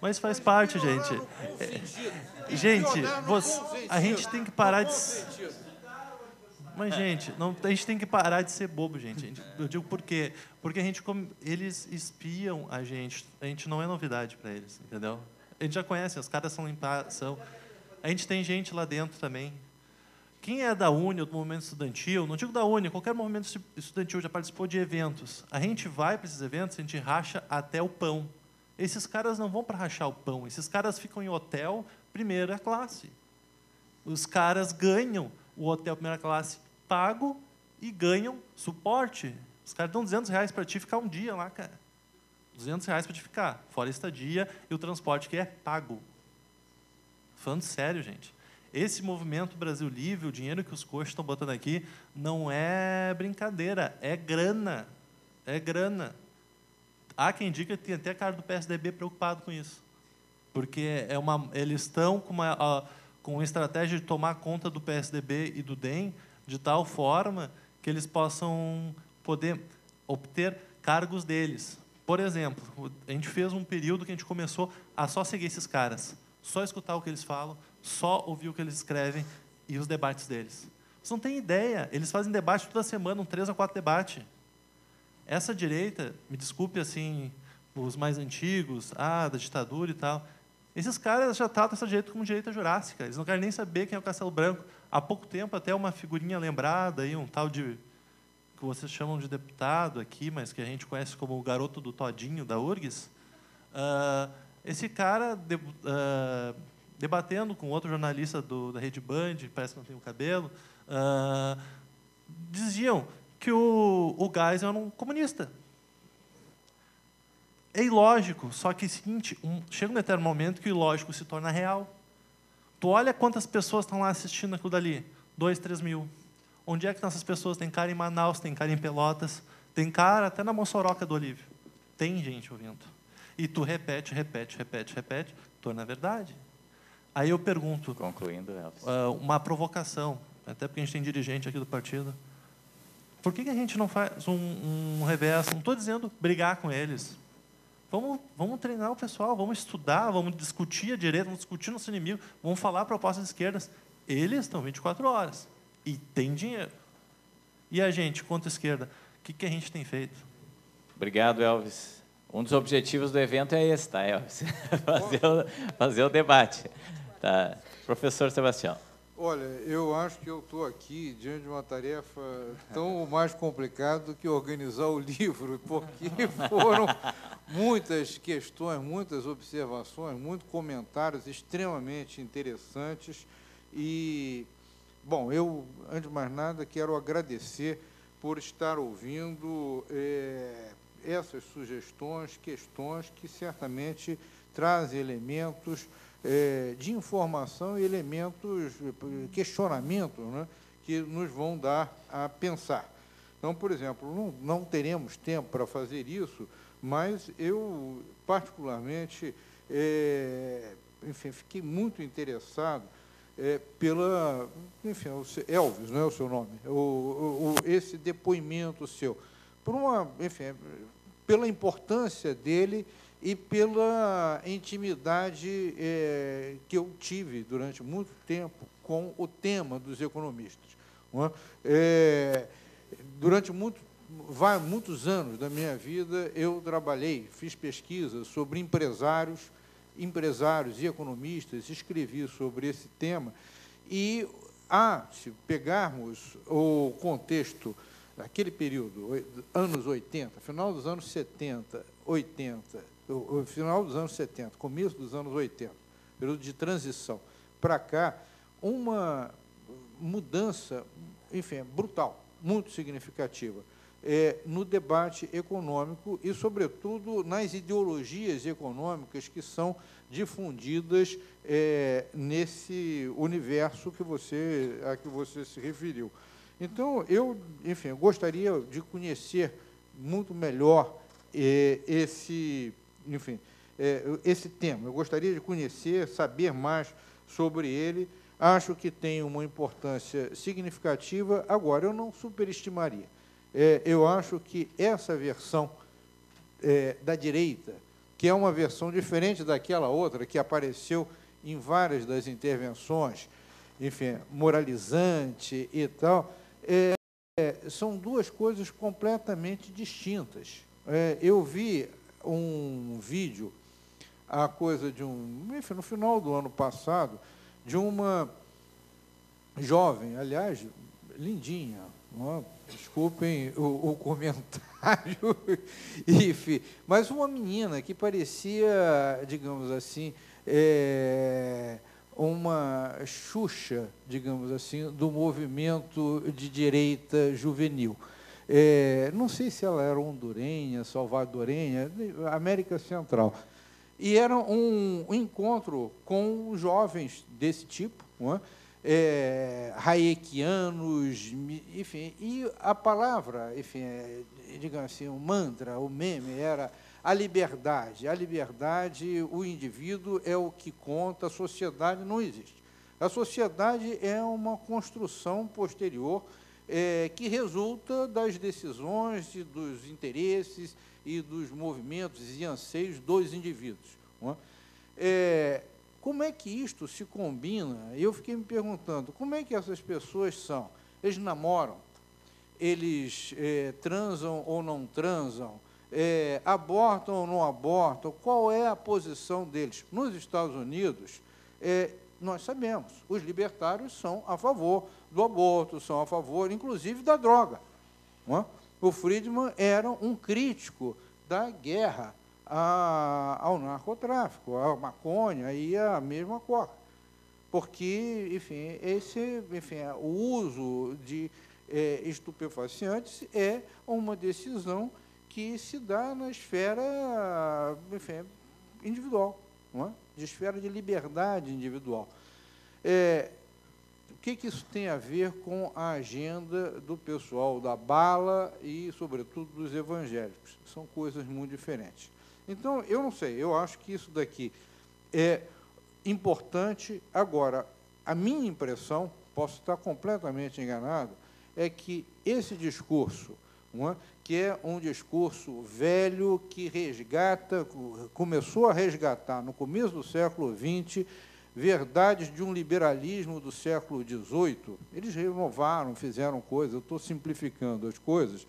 Mas faz parte, gente. É... Gente, você... a gente tem que parar de mas, gente, não, a gente tem que parar de ser bobo, gente. Eu digo por quê? Porque a gente, eles espiam a gente. A gente não é novidade para eles, entendeu? A gente já conhece, os caras são limpados. São... A gente tem gente lá dentro também. Quem é da Uni ou do movimento estudantil, não digo da Uni, qualquer movimento estudantil já participou de eventos. A gente vai para esses eventos, a gente racha até o pão. Esses caras não vão para rachar o pão, esses caras ficam em hotel primeira classe. Os caras ganham o hotel primeira classe pago e ganham suporte. Os caras dão 200 reais para ti ficar um dia lá, cara. 200 reais para te ficar, fora estadia e o transporte que é pago. Falando sério, gente. Esse movimento Brasil Livre, o dinheiro que os coxos estão botando aqui, não é brincadeira, é grana. É grana. Há quem diga que tem até cara do PSDB preocupado com isso. Porque é uma, eles estão com uma, com uma estratégia de tomar conta do PSDB e do DEM de tal forma que eles possam poder obter cargos deles. Por exemplo, a gente fez um período que a gente começou a só seguir esses caras, só escutar o que eles falam, só ouvir o que eles escrevem e os debates deles. Você não tem ideia, eles fazem debate toda semana, um três a quatro debates. Essa direita, me desculpe assim, os mais antigos, ah, da ditadura e tal, esses caras já tratam essa direita como direita jurássica. Eles não querem nem saber quem é o Castelo Branco. Há pouco tempo, até uma figurinha lembrada, aí, um tal de que vocês chamam de deputado aqui, mas que a gente conhece como o garoto do Todinho, da URGS. Uh, esse cara, de, uh, debatendo com outro jornalista do, da Rede Band, parece que não tem o cabelo, uh, diziam que o, o Geisel era um comunista. É ilógico, só que é o seguinte, um, chega um determinado momento que o ilógico se torna real. Tu olha quantas pessoas estão lá assistindo aquilo dali. Dois, três mil. Onde é que essas pessoas? Tem cara em Manaus, tem cara em Pelotas, tem cara até na Mossoroca do Olívio. Tem gente ouvindo. E tu repete, repete, repete, repete, torna verdade. Aí eu pergunto. Concluindo, Elvis. Uh, uma provocação, até porque a gente tem dirigente aqui do partido. Por que, que a gente não faz um, um reverso? Não estou dizendo brigar com eles. Vamos, vamos treinar o pessoal, vamos estudar, vamos discutir a direita, vamos discutir nosso inimigo, vamos falar propostas esquerdas. Eles estão 24 horas e tem dinheiro. E a gente, quanto esquerda, o que, que a gente tem feito? Obrigado, Elvis. Um dos objetivos do evento é esse, tá, Elvis? fazer, o, fazer o debate. Tá. Professor Sebastião. Olha, eu acho que eu estou aqui diante de uma tarefa tão mais complicada do que organizar o livro, porque foram muitas questões, muitas observações, muitos comentários extremamente interessantes. E, bom, eu, antes de mais nada, quero agradecer por estar ouvindo é, essas sugestões, questões que certamente trazem elementos é, de informação e elementos, questionamentos, né, que nos vão dar a pensar. Então, por exemplo, não, não teremos tempo para fazer isso, mas eu, particularmente, é, enfim, fiquei muito interessado é, pela, enfim, Elvis, não é o seu nome, o, o, esse depoimento seu, por uma, enfim, pela importância dele e pela intimidade é, que eu tive durante muito tempo com o tema dos economistas. É? É, durante muito, muitos anos da minha vida, eu trabalhei, fiz pesquisa sobre empresários, empresários e economistas, escrevi sobre esse tema, e, ah, se pegarmos o contexto daquele período, anos 80, final dos anos 70, 80, o final dos anos 70, começo dos anos 80, período de transição, para cá, uma mudança, enfim, brutal, muito significativa, é, no debate econômico e, sobretudo, nas ideologias econômicas que são difundidas é, nesse universo que você, a que você se referiu. Então, eu, enfim, gostaria de conhecer muito melhor é, esse enfim, é, esse tema. Eu gostaria de conhecer, saber mais sobre ele. Acho que tem uma importância significativa. Agora, eu não superestimaria. É, eu acho que essa versão é, da direita, que é uma versão diferente daquela outra que apareceu em várias das intervenções, enfim, moralizante e tal, é, é, são duas coisas completamente distintas. É, eu vi um vídeo, a coisa de um, enfim, no final do ano passado, de uma jovem, aliás, lindinha, é? desculpem o, o comentário, enfim, mas uma menina que parecia, digamos assim, é, uma Xuxa, digamos assim, do movimento de direita juvenil. É, não sei se ela era hondurenha, salvadorenha, América Central. E era um encontro com jovens desse tipo, não é? É, hayekianos, enfim, e a palavra, enfim, é, digamos assim, o mantra, o meme era a liberdade. A liberdade, o indivíduo é o que conta, a sociedade não existe. A sociedade é uma construção posterior é, que resulta das decisões e dos interesses e dos movimentos e anseios dos indivíduos. É? É, como é que isto se combina? Eu fiquei me perguntando, como é que essas pessoas são? Eles namoram? Eles é, transam ou não transam? É, abortam ou não abortam? Qual é a posição deles? Nos Estados Unidos, é, nós sabemos, os libertários são a favor do aborto, são a favor, inclusive, da droga. É? O Friedman era um crítico da guerra ao narcotráfico, à maconha e a mesma coisa. Porque, enfim, esse, enfim, o uso de é, estupefacientes é uma decisão que se dá na esfera enfim, individual, não é? De esfera de liberdade individual. É, que, que isso tem a ver com a agenda do pessoal da bala e, sobretudo, dos evangélicos? São coisas muito diferentes. Então, eu não sei, eu acho que isso daqui é importante. Agora, a minha impressão, posso estar completamente enganado, é que esse discurso, que é um discurso velho que resgata, começou a resgatar no começo do século XX verdades de um liberalismo do século XVIII, eles renovaram, fizeram coisas, eu estou simplificando as coisas,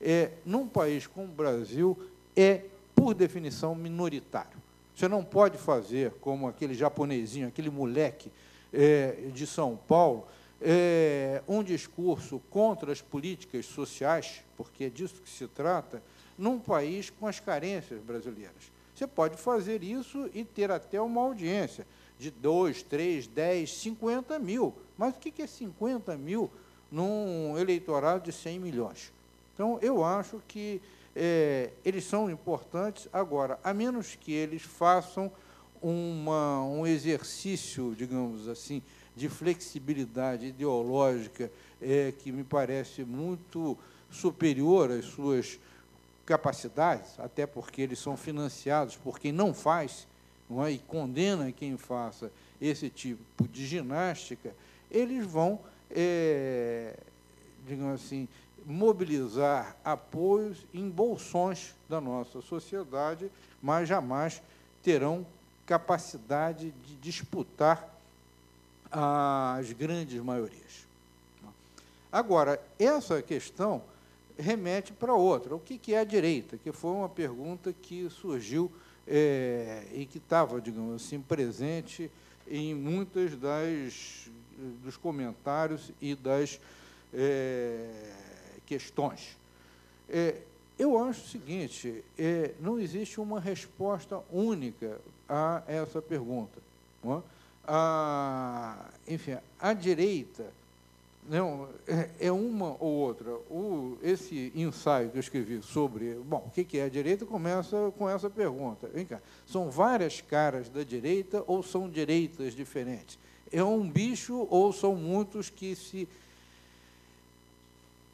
é, num país como o Brasil, é, por definição, minoritário. Você não pode fazer como aquele japonesinho, aquele moleque é, de São Paulo, é, um discurso contra as políticas sociais, porque é disso que se trata, num país com as carências brasileiras. Você pode fazer isso e ter até uma audiência de 2, 3, 10, 50 mil. Mas o que é 50 mil num eleitorado de 100 milhões? Então, eu acho que é, eles são importantes. Agora, a menos que eles façam uma, um exercício, digamos assim, de flexibilidade ideológica é, que me parece muito superior às suas capacidades, até porque eles são financiados por quem não faz, não é? e condena quem faça esse tipo de ginástica, eles vão, é, digamos assim, mobilizar apoios em bolsões da nossa sociedade, mas jamais terão capacidade de disputar as grandes maiorias. Agora, essa questão remete para outra. O que é a direita? Que foi uma pergunta que surgiu é, e que estava, digamos assim, presente em muitas das dos comentários e das é, questões. É, eu acho o seguinte: não existe uma resposta única a essa pergunta. É? a, enfim, a direita não, é, é uma ou outra. O, esse ensaio que eu escrevi sobre bom, o que é a direita começa com essa pergunta. Vem cá, são várias caras da direita ou são direitas diferentes? É um bicho ou são muitos que se.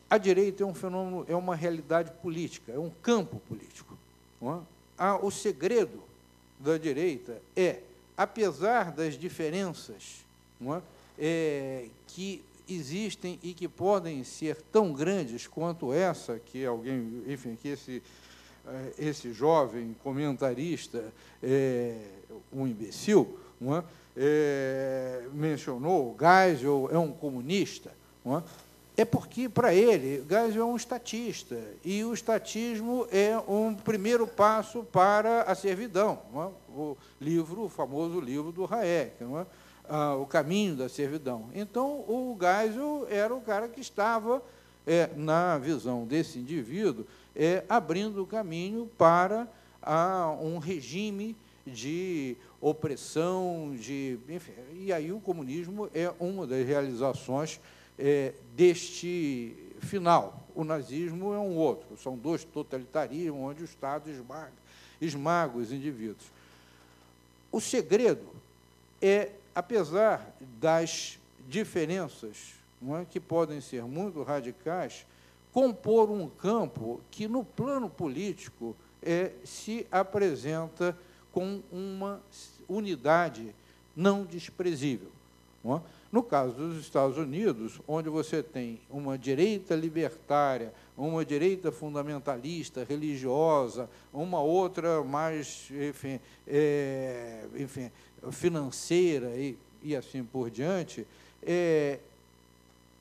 A direita é um fenômeno, é uma realidade política, é um campo político. É? ah, o segredo da direita é, apesar das diferenças é? É, que existem e que podem ser tão grandes quanto essa que alguém, enfim, que esse eh, esse jovem comentarista é um imbecil, é? É, mencionou, Geisel é um comunista, é? é porque, para ele, Geisel é um estatista, e o estatismo é um primeiro passo para a servidão. É? O livro, o famoso livro do Hayek. Não é? Ah, o caminho da servidão. Então, o Geisel era o cara que estava, é, na visão desse indivíduo, é, abrindo o caminho para ah, um regime de opressão, de, enfim, e aí o comunismo é uma das realizações é, deste final. O nazismo é um outro, são dois totalitarismos onde o Estado esmaga, esmaga os indivíduos. O segredo é, apesar das diferenças é, que podem ser muito radicais, compor um campo que, no plano político, é, se apresenta com uma unidade não desprezível. Não é? No caso dos Estados Unidos, onde você tem uma direita libertária, uma direita fundamentalista, religiosa, uma outra mais, enfim, é, enfim financeira e, e assim por diante, é,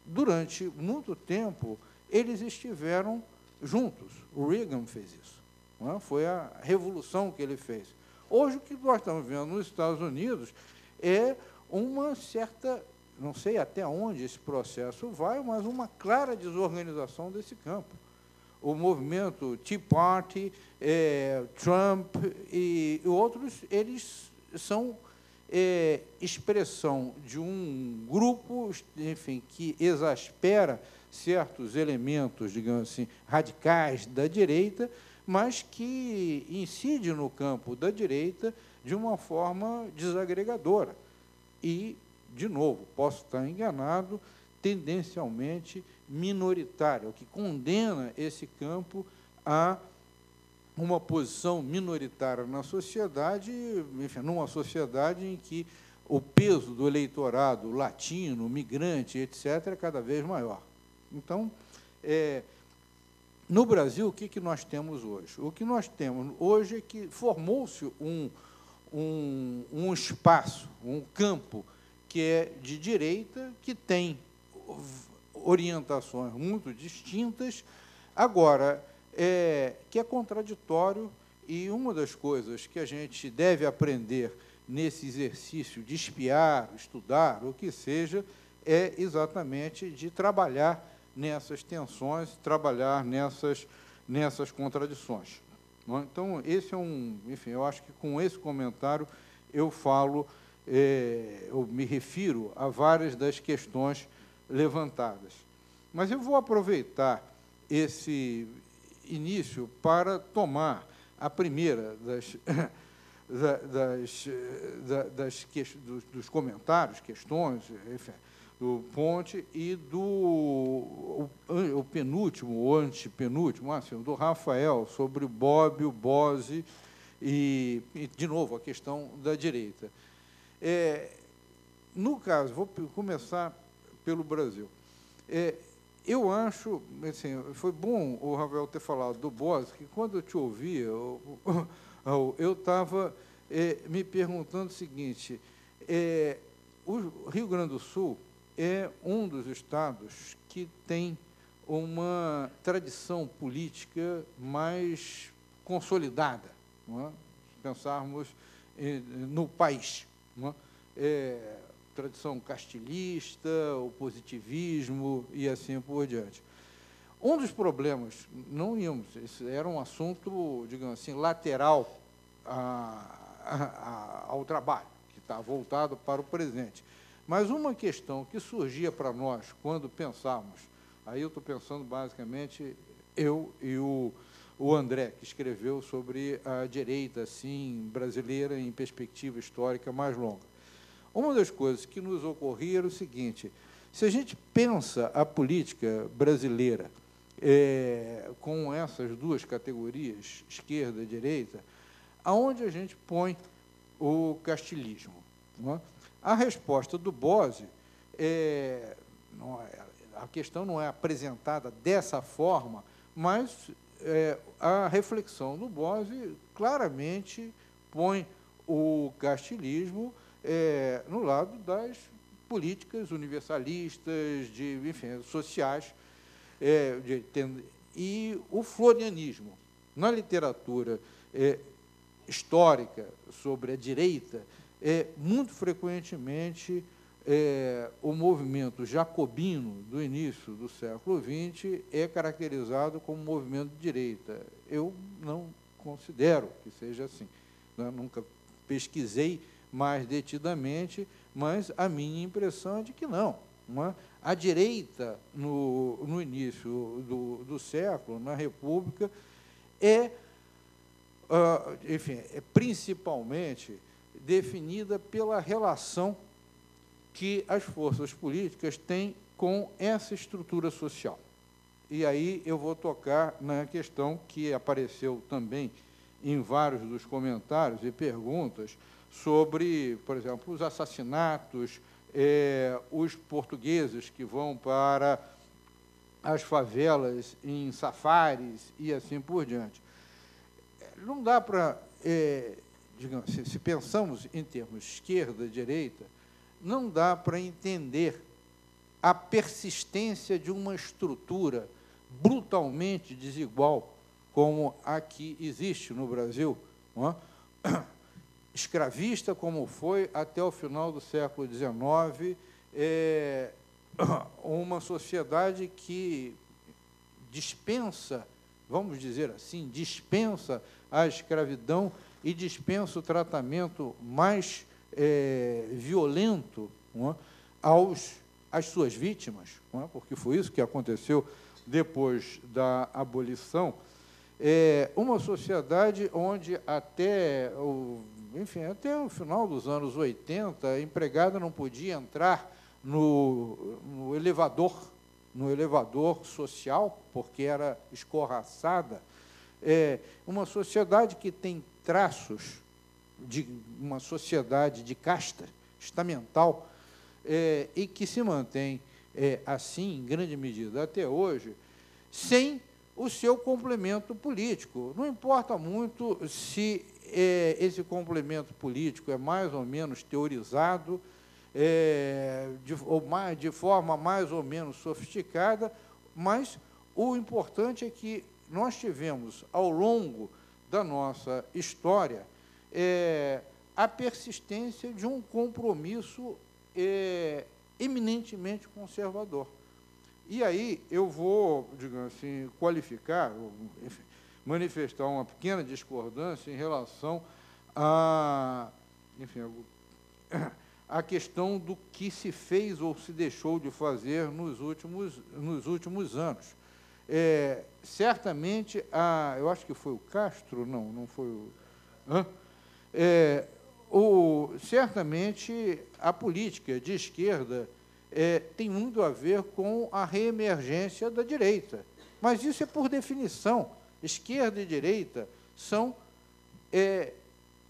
durante muito tempo eles estiveram juntos. O Reagan fez isso. É? Foi a revolução que ele fez. Hoje, o que nós estamos vendo nos Estados Unidos é uma certa, não sei até onde esse processo vai, mas uma clara desorganização desse campo. O movimento Tea Party, é, Trump e outros, eles são é, expressão de um grupo, enfim, que exaspera certos elementos, digamos assim, radicais da direita, mas que incide no campo da direita de uma forma desagregadora. E, de novo, posso estar enganado, tendencialmente minoritária, o que condena esse campo a uma posição minoritária na sociedade, enfim, numa sociedade em que o peso do eleitorado latino, migrante, etc., é cada vez maior. Então, é, no Brasil, o que, que nós temos hoje? O que nós temos hoje é que formou-se um, um, um espaço, um campo que é de direita, que tem orientações muito distintas, agora, é, que é contraditório, e uma das coisas que a gente deve aprender nesse exercício de espiar, estudar, o que seja, é exatamente de trabalhar nessas tensões, trabalhar nessas, nessas contradições. É? Então, esse é um, enfim, eu acho que com esse comentário eu falo, é, eu me refiro a várias das questões levantadas. Mas eu vou aproveitar esse início para tomar a primeira das, das, das, das dos, dos comentários, questões, enfim, do Ponte e do o, o penúltimo, o antepenúltimo, assim, do Rafael, sobre o Bob, o Bose e, e, de novo, a questão da direita. É, no caso, vou começar pelo Brasil. É, eu acho, assim, foi bom o Rafael ter falado do Bose, que quando eu te ouvia, eu estava é, me perguntando o seguinte, é, o Rio Grande do Sul é um dos estados que tem uma tradição política mais consolidada, é? se pensarmos no país. É? Tradição castilhista, o positivismo e assim por diante. Um dos problemas, não íamos, era um assunto, digamos assim, lateral a, a, ao trabalho, que está voltado para o presente. Mas uma questão que surgia para nós quando pensávamos, aí eu estou pensando basicamente eu e o, o André, que escreveu sobre a direita assim, brasileira em perspectiva histórica mais longa. Uma das coisas que nos ocorria era o seguinte: se a gente pensa a política brasileira é, com essas duas categorias, esquerda e direita, aonde a gente põe o castilismo? É? A resposta do Bose, é, é, a questão não é apresentada dessa forma, mas é, a reflexão do Bose claramente põe o castilismo é, no lado das políticas universalistas, de, enfim, sociais, é, de, e o florianismo. Na literatura é, histórica sobre a direita, é, muito frequentemente é, o movimento jacobino do início do século XX é caracterizado como movimento de direita. Eu não considero que seja assim. Né? Nunca pesquisei mais detidamente, mas a minha impressão é de que não. é? A direita, no, no início do, do século, na República, é, ah, enfim, é principalmente definida pela relação que as forças políticas têm com essa estrutura social. E aí eu vou tocar na questão que apareceu também em vários dos comentários e perguntas sobre, por exemplo, os assassinatos, é, os portugueses que vão para as favelas em safaris e assim por diante. Não dá para, é, digamos, se, se pensamos em termos esquerda, direita, não dá para entender a persistência de uma estrutura brutalmente desigual como a que existe no Brasil, é? Escravista como foi até o final do século XIX, é uma sociedade que dispensa, vamos dizer assim, dispensa a escravidão e dispensa o tratamento mais é, violento é? aos às suas vítimas, é? porque foi isso que aconteceu depois da abolição, é uma sociedade onde até o, enfim, até o final dos anos 80, a empregada não podia entrar no, no elevador, no elevador social, porque era escorraçada. É uma sociedade que tem traços de uma sociedade de casta estamental, é, e que se mantém é, assim, em grande medida, até hoje, sem o seu complemento político. Não importa muito se é, esse complemento político é mais ou menos teorizado, é, de, ou mais, de forma mais ou menos sofisticada, mas o importante é que nós tivemos, ao longo da nossa história, é, a persistência de um compromisso é, eminentemente conservador. E aí eu vou, digamos assim, qualificar, enfim, manifestar uma pequena discordância em relação a, enfim, a questão do que se fez ou se deixou de fazer nos últimos, nos últimos anos. É, certamente, a, eu acho que foi o Castro, não, não foi o. É, o, certamente a política de esquerda é, tem muito a ver com a reemergência da direita. Mas isso é por definição. Esquerda e direita são é,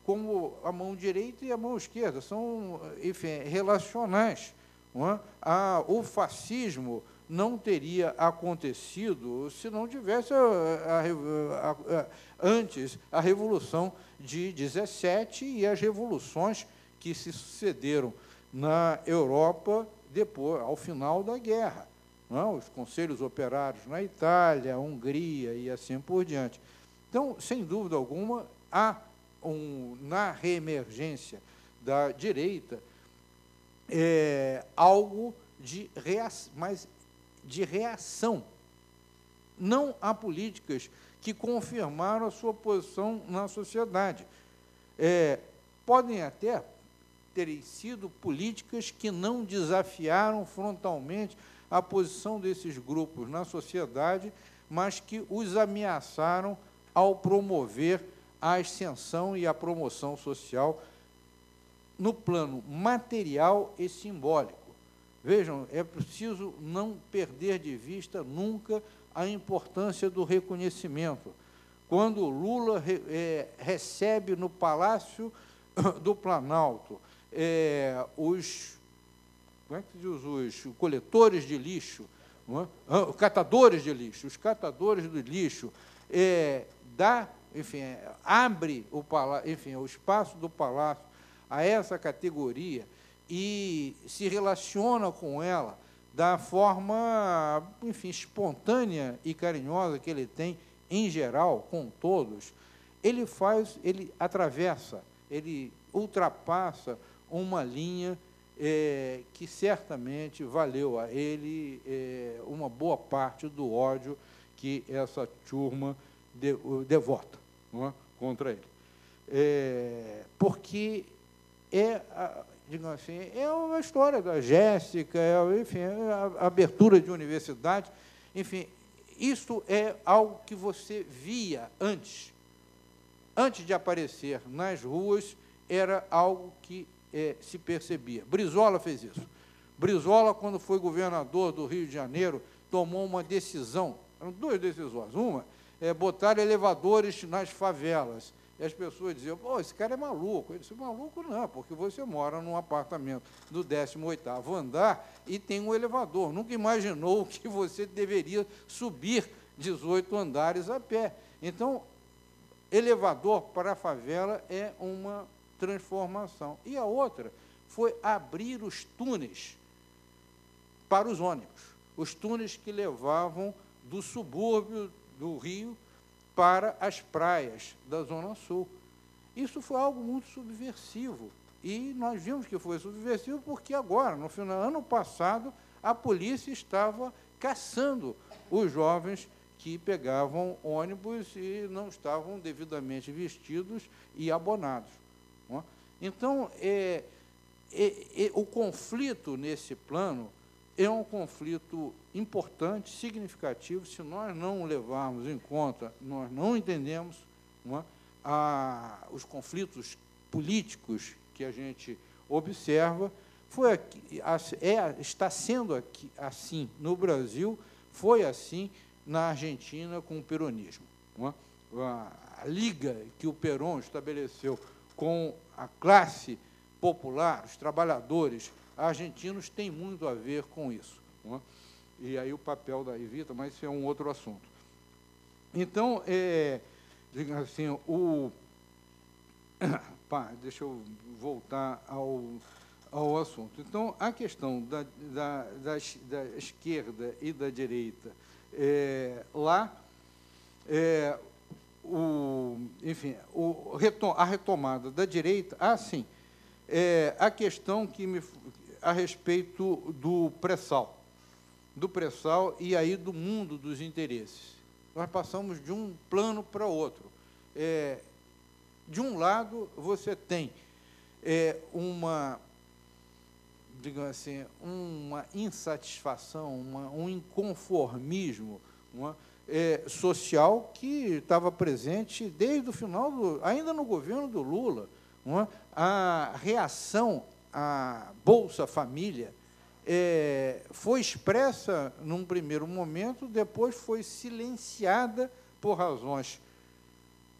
como a mão direita e a mão esquerda, são enfim, relacionais. É? a, o fascismo não teria acontecido se não tivesse a, a, a, antes a Revolução de 17 e as revoluções que se sucederam na Europa depois, ao final da guerra. Não? Os conselhos operários na Itália, Hungria e assim por diante. Então, sem dúvida alguma, há um, na reemergência da direita é, algo de reação, mas de reação. Não há políticas que confirmaram a sua posição na sociedade. É, podem até terem sido políticas que não desafiaram frontalmente a posição desses grupos na sociedade, mas que os ameaçaram ao promover a ascensão e a promoção social no plano material e simbólico. Vejam, é preciso não perder de vista nunca a importância do reconhecimento. Quando Lula é, recebe no Palácio do Planalto é, os, é que diz, os coletores de lixo, é? ah, catadores de lixo, os catadores do lixo, é, dá, enfim, abre o, enfim, o espaço do palácio a essa categoria e se relaciona com ela da forma, enfim, espontânea e carinhosa que ele tem em geral com todos, ele faz, ele atravessa, ele ultrapassa uma linha é, que certamente valeu a ele é, uma boa parte do ódio que essa turma de, devota é? contra ele. É, porque é, digamos assim, é uma história da Jéssica, é, enfim, é a abertura de universidade, enfim, isso é algo que você via antes. Antes de aparecer nas ruas, era algo que é, se percebia. Brizola fez isso. Brizola, quando foi governador do Rio de Janeiro, tomou uma decisão, eram duas decisões. Uma é botar elevadores nas favelas. E as pessoas diziam, pô, esse cara é maluco. Ele disse, maluco não, porque você mora num apartamento do 18º andar e tem um elevador. Nunca imaginou que você deveria subir 18 andares a pé. Então, elevador para a favela é uma transformação. E a outra foi abrir os túneis para os ônibus. Os túneis que levavam do subúrbio do Rio para as praias da Zona Sul. Isso foi algo muito subversivo. E nós vimos que foi subversivo porque agora, no final ano passado, a polícia estava caçando os jovens que pegavam ônibus e não estavam devidamente vestidos e abonados. Então, é, é, é, o conflito nesse plano é um conflito importante, significativo. Se nós não levarmos em conta, nós não entendemos não é, a, os conflitos políticos que a gente observa. Foi aqui, é, está sendo aqui, assim no Brasil, foi assim na Argentina com o peronismo. É? A liga que o Perón estabeleceu com a classe popular, os trabalhadores, argentinos tem muito a ver com isso. É? E aí o papel da Evita, mas isso é um outro assunto. Então, é, assim, o. Pá, deixa eu voltar ao, ao assunto. Então, a questão da, da, da, da esquerda e da direita é, lá, é, o, enfim, o, a retomada da direita, ah, sim, é, a questão que me, a respeito do pré-sal, do pré-sal e aí do mundo dos interesses. Nós passamos de um plano para outro. É, de um lado, você tem é, uma, digamos assim, uma insatisfação, uma, um inconformismo uma, é, social que estava presente desde o final, do, ainda no governo do Lula. Uma, a reação a Bolsa Família é, foi expressa num primeiro momento, depois foi silenciada por razões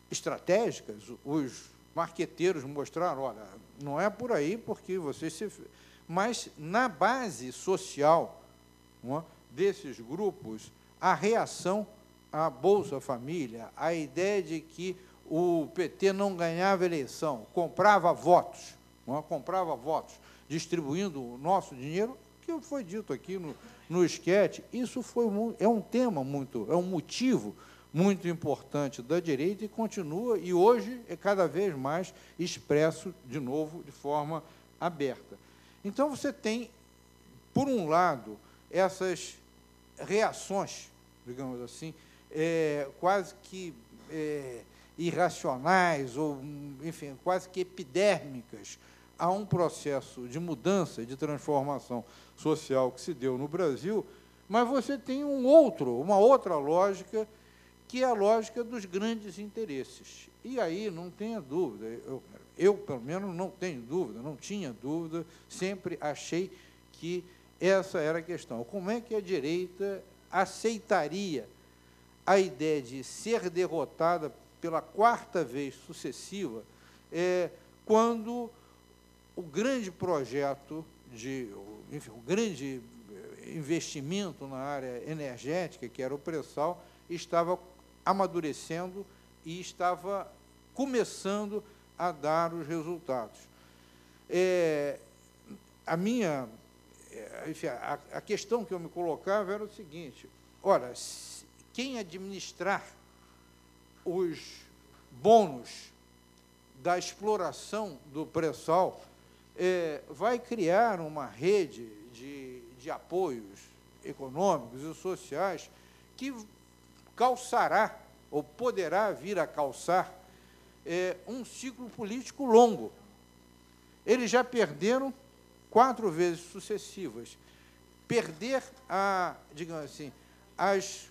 estratégicas. Os marqueteiros mostraram, olha, não é por aí, porque vocês se... Mas, na base social é, desses grupos, a reação à Bolsa Família, a ideia de que o PT não ganhava eleição, comprava votos, é? comprava votos distribuindo o nosso dinheiro, que foi dito aqui no, no esquete, isso foi, é um tema muito, é um motivo muito importante da direita e continua, e hoje é cada vez mais expresso de novo de forma aberta. Então você tem, por um lado, essas reações, digamos assim, é, quase que é, irracionais, ou, enfim, quase que epidérmicas a um processo de mudança, de transformação social que se deu no Brasil, mas você tem um outro, uma outra lógica, que é a lógica dos grandes interesses. E aí, não tenha dúvida, eu, eu pelo menos não tenho dúvida, não tinha dúvida, sempre achei que essa era a questão. Como é que a direita aceitaria a ideia de ser derrotada pela quarta vez sucessiva, é, quando o grande projeto de, enfim, o grande eh, investimento na área energética, que era o pré-sal, estava amadurecendo e estava começando a dar os resultados. É, a minha, eh, enfim, a, a questão que eu me colocava era o seguinte: ora, quem administrar os bônus da exploração do pré-sal é, vai criar uma rede de, de apoios econômicos e sociais que calçará, ou poderá vir a calçar, é, um ciclo político longo. eles já perderam quatro vezes sucessivas. Perder a, digamos assim, as,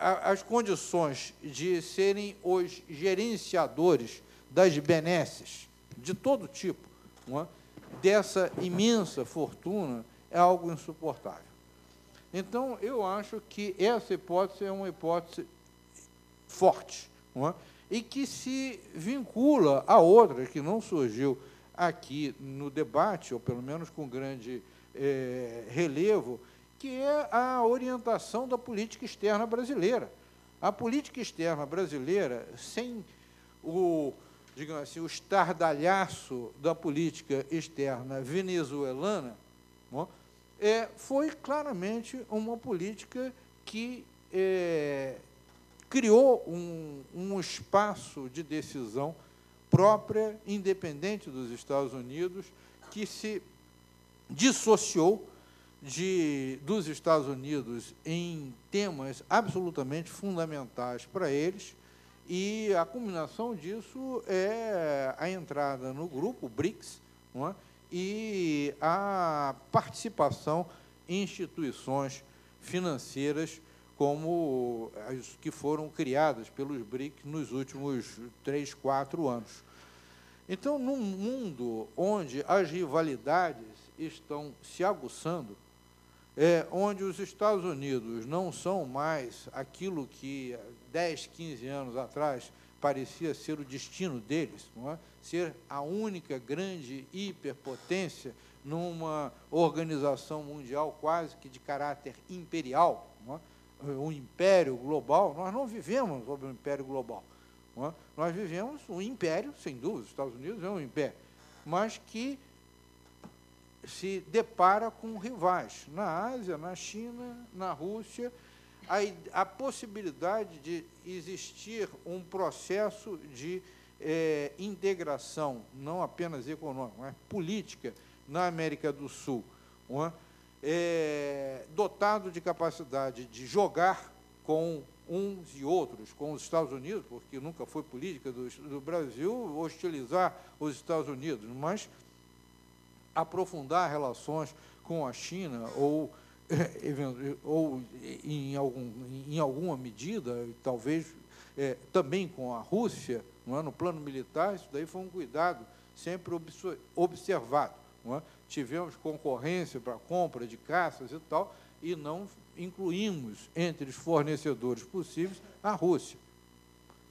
as condições de serem os gerenciadores das benesses de todo tipo, é? dessa imensa fortuna, é algo insuportável. Então, eu acho que essa hipótese é uma hipótese forte, é? e que se vincula a outra, que não surgiu aqui no debate, ou pelo menos com grande é, relevo, que é a orientação da política externa brasileira. A política externa brasileira, sem o, digamos assim, o estardalhaço da política externa venezuelana, é, foi claramente uma política que é, criou um, um espaço de decisão própria, independente dos Estados Unidos, que se dissociou de, dos Estados Unidos em temas absolutamente fundamentais para eles, e a combinação disso é a entrada no grupo BRICS é? e a participação em instituições financeiras como as que foram criadas pelos BRICS nos últimos três, quatro anos. Então, num mundo onde as rivalidades estão se aguçando, é, onde os Estados Unidos não são mais aquilo que 10, 15 anos atrás parecia ser o destino deles, é? ser a única grande hiperpotência numa organização mundial quase que de caráter imperial, um império global, nós não vivemos sob um império global. É? Nós vivemos um império, sem dúvida, os Estados Unidos é um império, mas que se depara com rivais na Ásia, na China, na Rússia, a, a possibilidade de existir um processo de é, integração, não apenas econômica, mas política, na América do Sul. É? é, dotado de capacidade de jogar com uns e outros, com os Estados Unidos, porque nunca foi política do, do Brasil hostilizar os Estados Unidos, mas aprofundar relações com a China ou, ou em, algum, em alguma medida, talvez é, também com a Rússia, é? no plano militar, isso daí foi um cuidado sempre observado. É? tivemos concorrência para compra de caças e tal, e não incluímos entre os fornecedores possíveis a Rússia.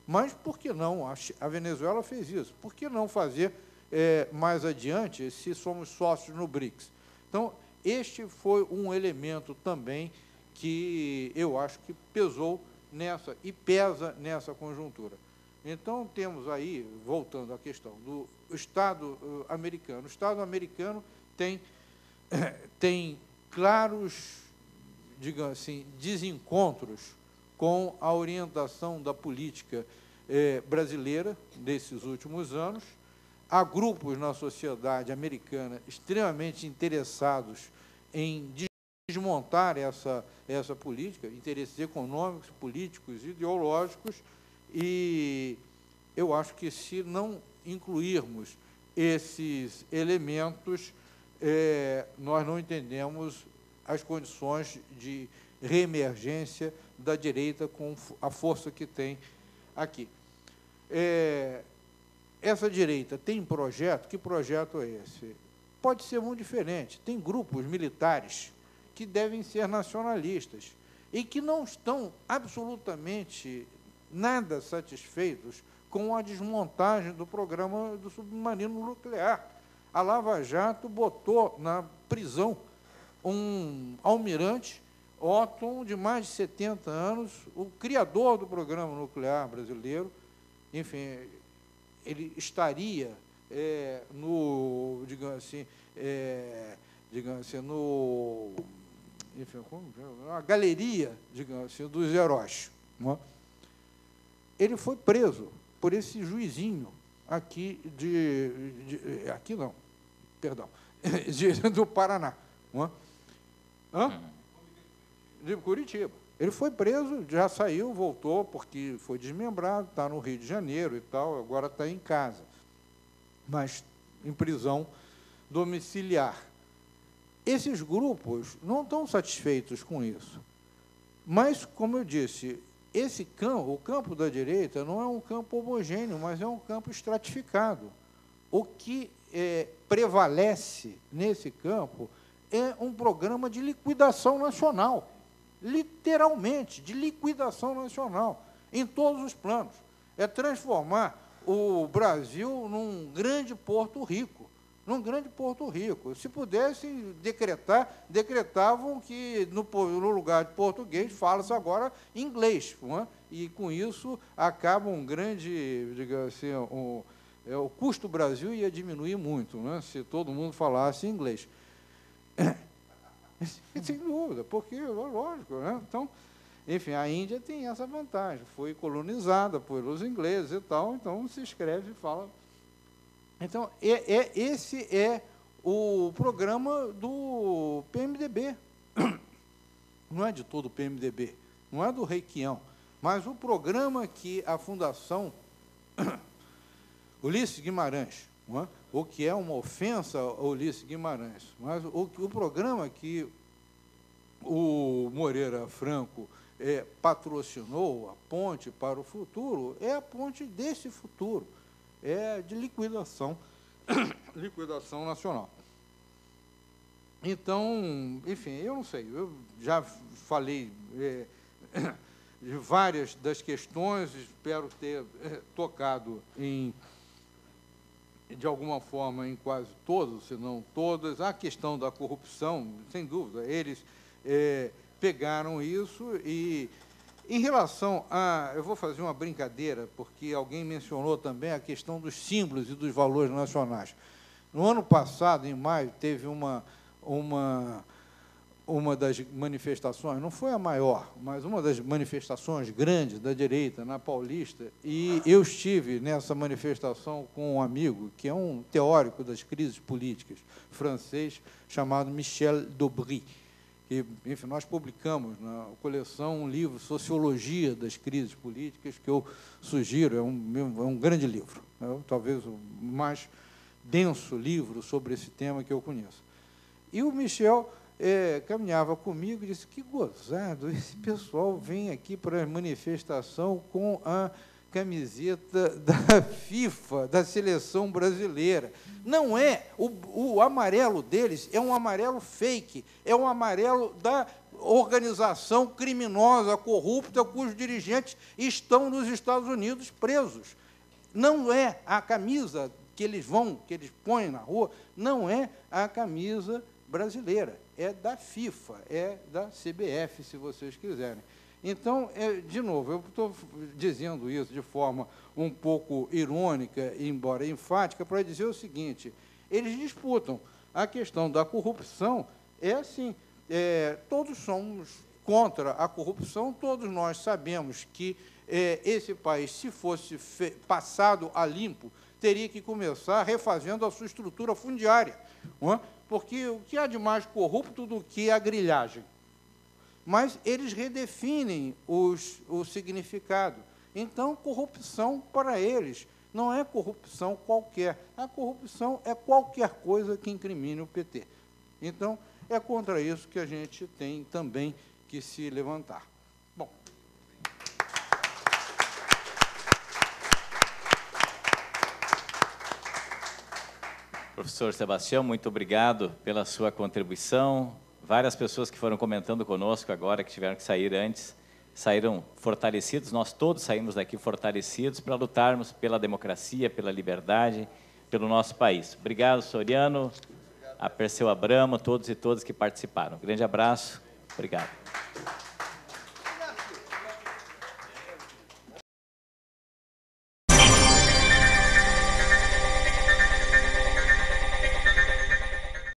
Mas por que não? A Venezuela fez isso. Por que não fazer é, mais adiante se somos sócios no BRICS? Então, este foi um elemento também que eu acho que pesou nessa e pesa nessa conjuntura. Então, temos aí, voltando à questão do Estado uh, americano. O Estado americano tem, tem claros, digamos assim, desencontros com a orientação da política eh, brasileira desses últimos anos. Há grupos na sociedade americana extremamente interessados em desmontar essa, essa política, interesses econômicos, políticos, ideológicos, e eu acho que se não incluirmos esses elementos, é, nós não entendemos as condições de reemergência da direita com a força que tem aqui. É, essa direita tem projeto? Que projeto é esse? Pode ser muito diferente. Tem grupos militares que devem ser nacionalistas e que não estão absolutamente nada satisfeitos com a desmontagem do programa do submarino nuclear a Lava Jato botou na prisão um almirante, Otton, de mais de 70 anos, o criador do programa nuclear brasileiro. Enfim, ele estaria é, no, digamos assim, é, digamos assim, no, enfim, uma galeria, digamos assim, dos heróis. É? Ele foi preso por esse juizinho aqui de, de aqui não, perdão, de, do Paraná. Não é? Hã? De Curitiba. Ele foi preso, já saiu, voltou, porque foi desmembrado, está no Rio de Janeiro e tal, agora está em casa. Mas em prisão domiciliar. Esses grupos não estão satisfeitos com isso. Mas, como eu disse, esse campo, o campo da direita, não é um campo homogêneo, mas é um campo estratificado. O que é, prevalece nesse campo é um programa de liquidação nacional, literalmente, de liquidação nacional, em todos os planos. É transformar o Brasil num grande Porto Rico num grande Porto Rico. Se pudessem decretar, decretavam que no, no lugar de português fala-se agora inglês. É? E com isso acaba um grande, digamos assim, um, é, o custo do Brasil ia diminuir muito, né, se todo mundo falasse inglês. Sem dúvida, porque lógico. Né? Então, enfim, a Índia tem essa vantagem, foi colonizada pelos ingleses e tal, então se escreve e fala então, é, é, esse é o programa do PMDB. Não é de todo o PMDB, não é do Reikião, mas o programa que a Fundação Ulisses Guimarães, é? o que é uma ofensa ao Ulisses Guimarães, mas o, o programa que o Moreira Franco é, patrocinou, a ponte para o futuro, é a ponte desse futuro é de liquidação, liquidação nacional. Então, enfim, eu não sei, eu já falei é, de várias das questões, espero ter é, tocado em, de alguma forma, em quase todas, se não todas. A questão da corrupção, sem dúvida, eles é, pegaram isso e em relação a. Eu vou fazer uma brincadeira, porque alguém mencionou também a questão dos símbolos e dos valores nacionais. No ano passado, em maio, teve uma, uma, uma das manifestações, não foi a maior, mas uma das manifestações grandes da direita na Paulista, e eu estive nessa manifestação com um amigo, que é um teórico das crises políticas, francês, chamado Michel Dobry que, enfim, nós publicamos na coleção um livro, Sociologia das Crises Políticas, que eu sugiro, é um, é um grande livro, né? talvez o mais denso livro sobre esse tema que eu conheço. E o Michel é, caminhava comigo e disse, que gozado, esse pessoal vem aqui para a manifestação com a camiseta da FIFA, da seleção brasileira. Não é, o, o amarelo deles é um amarelo fake, é um amarelo da organização criminosa, corrupta, cujos dirigentes estão nos Estados Unidos presos. Não é a camisa que eles vão, que eles põem na rua, não é a camisa brasileira, é da FIFA, é da CBF, se vocês quiserem. Então, é, de novo, eu estou dizendo isso de forma um pouco irônica, embora enfática, para dizer o seguinte: eles disputam. A questão da corrupção é assim: é, todos somos contra a corrupção, todos nós sabemos que é, esse país, se fosse passado a limpo, teria que começar refazendo a sua estrutura fundiária. É? Porque o que há de mais corrupto do que a grilhagem? mas eles redefinem os, o significado. Então, corrupção para eles não é corrupção qualquer. A corrupção é qualquer coisa que incrimine o PT. Então, é contra isso que a gente tem também que se levantar. Bom. Professor Sebastião, muito obrigado pela sua contribuição várias pessoas que foram comentando conosco agora, que tiveram que sair antes, saíram fortalecidos, nós todos saímos daqui fortalecidos para lutarmos pela democracia, pela liberdade, pelo nosso país. Obrigado, Soriano, a Perseu Abramo, todos e todas que participaram. Um grande abraço, obrigado.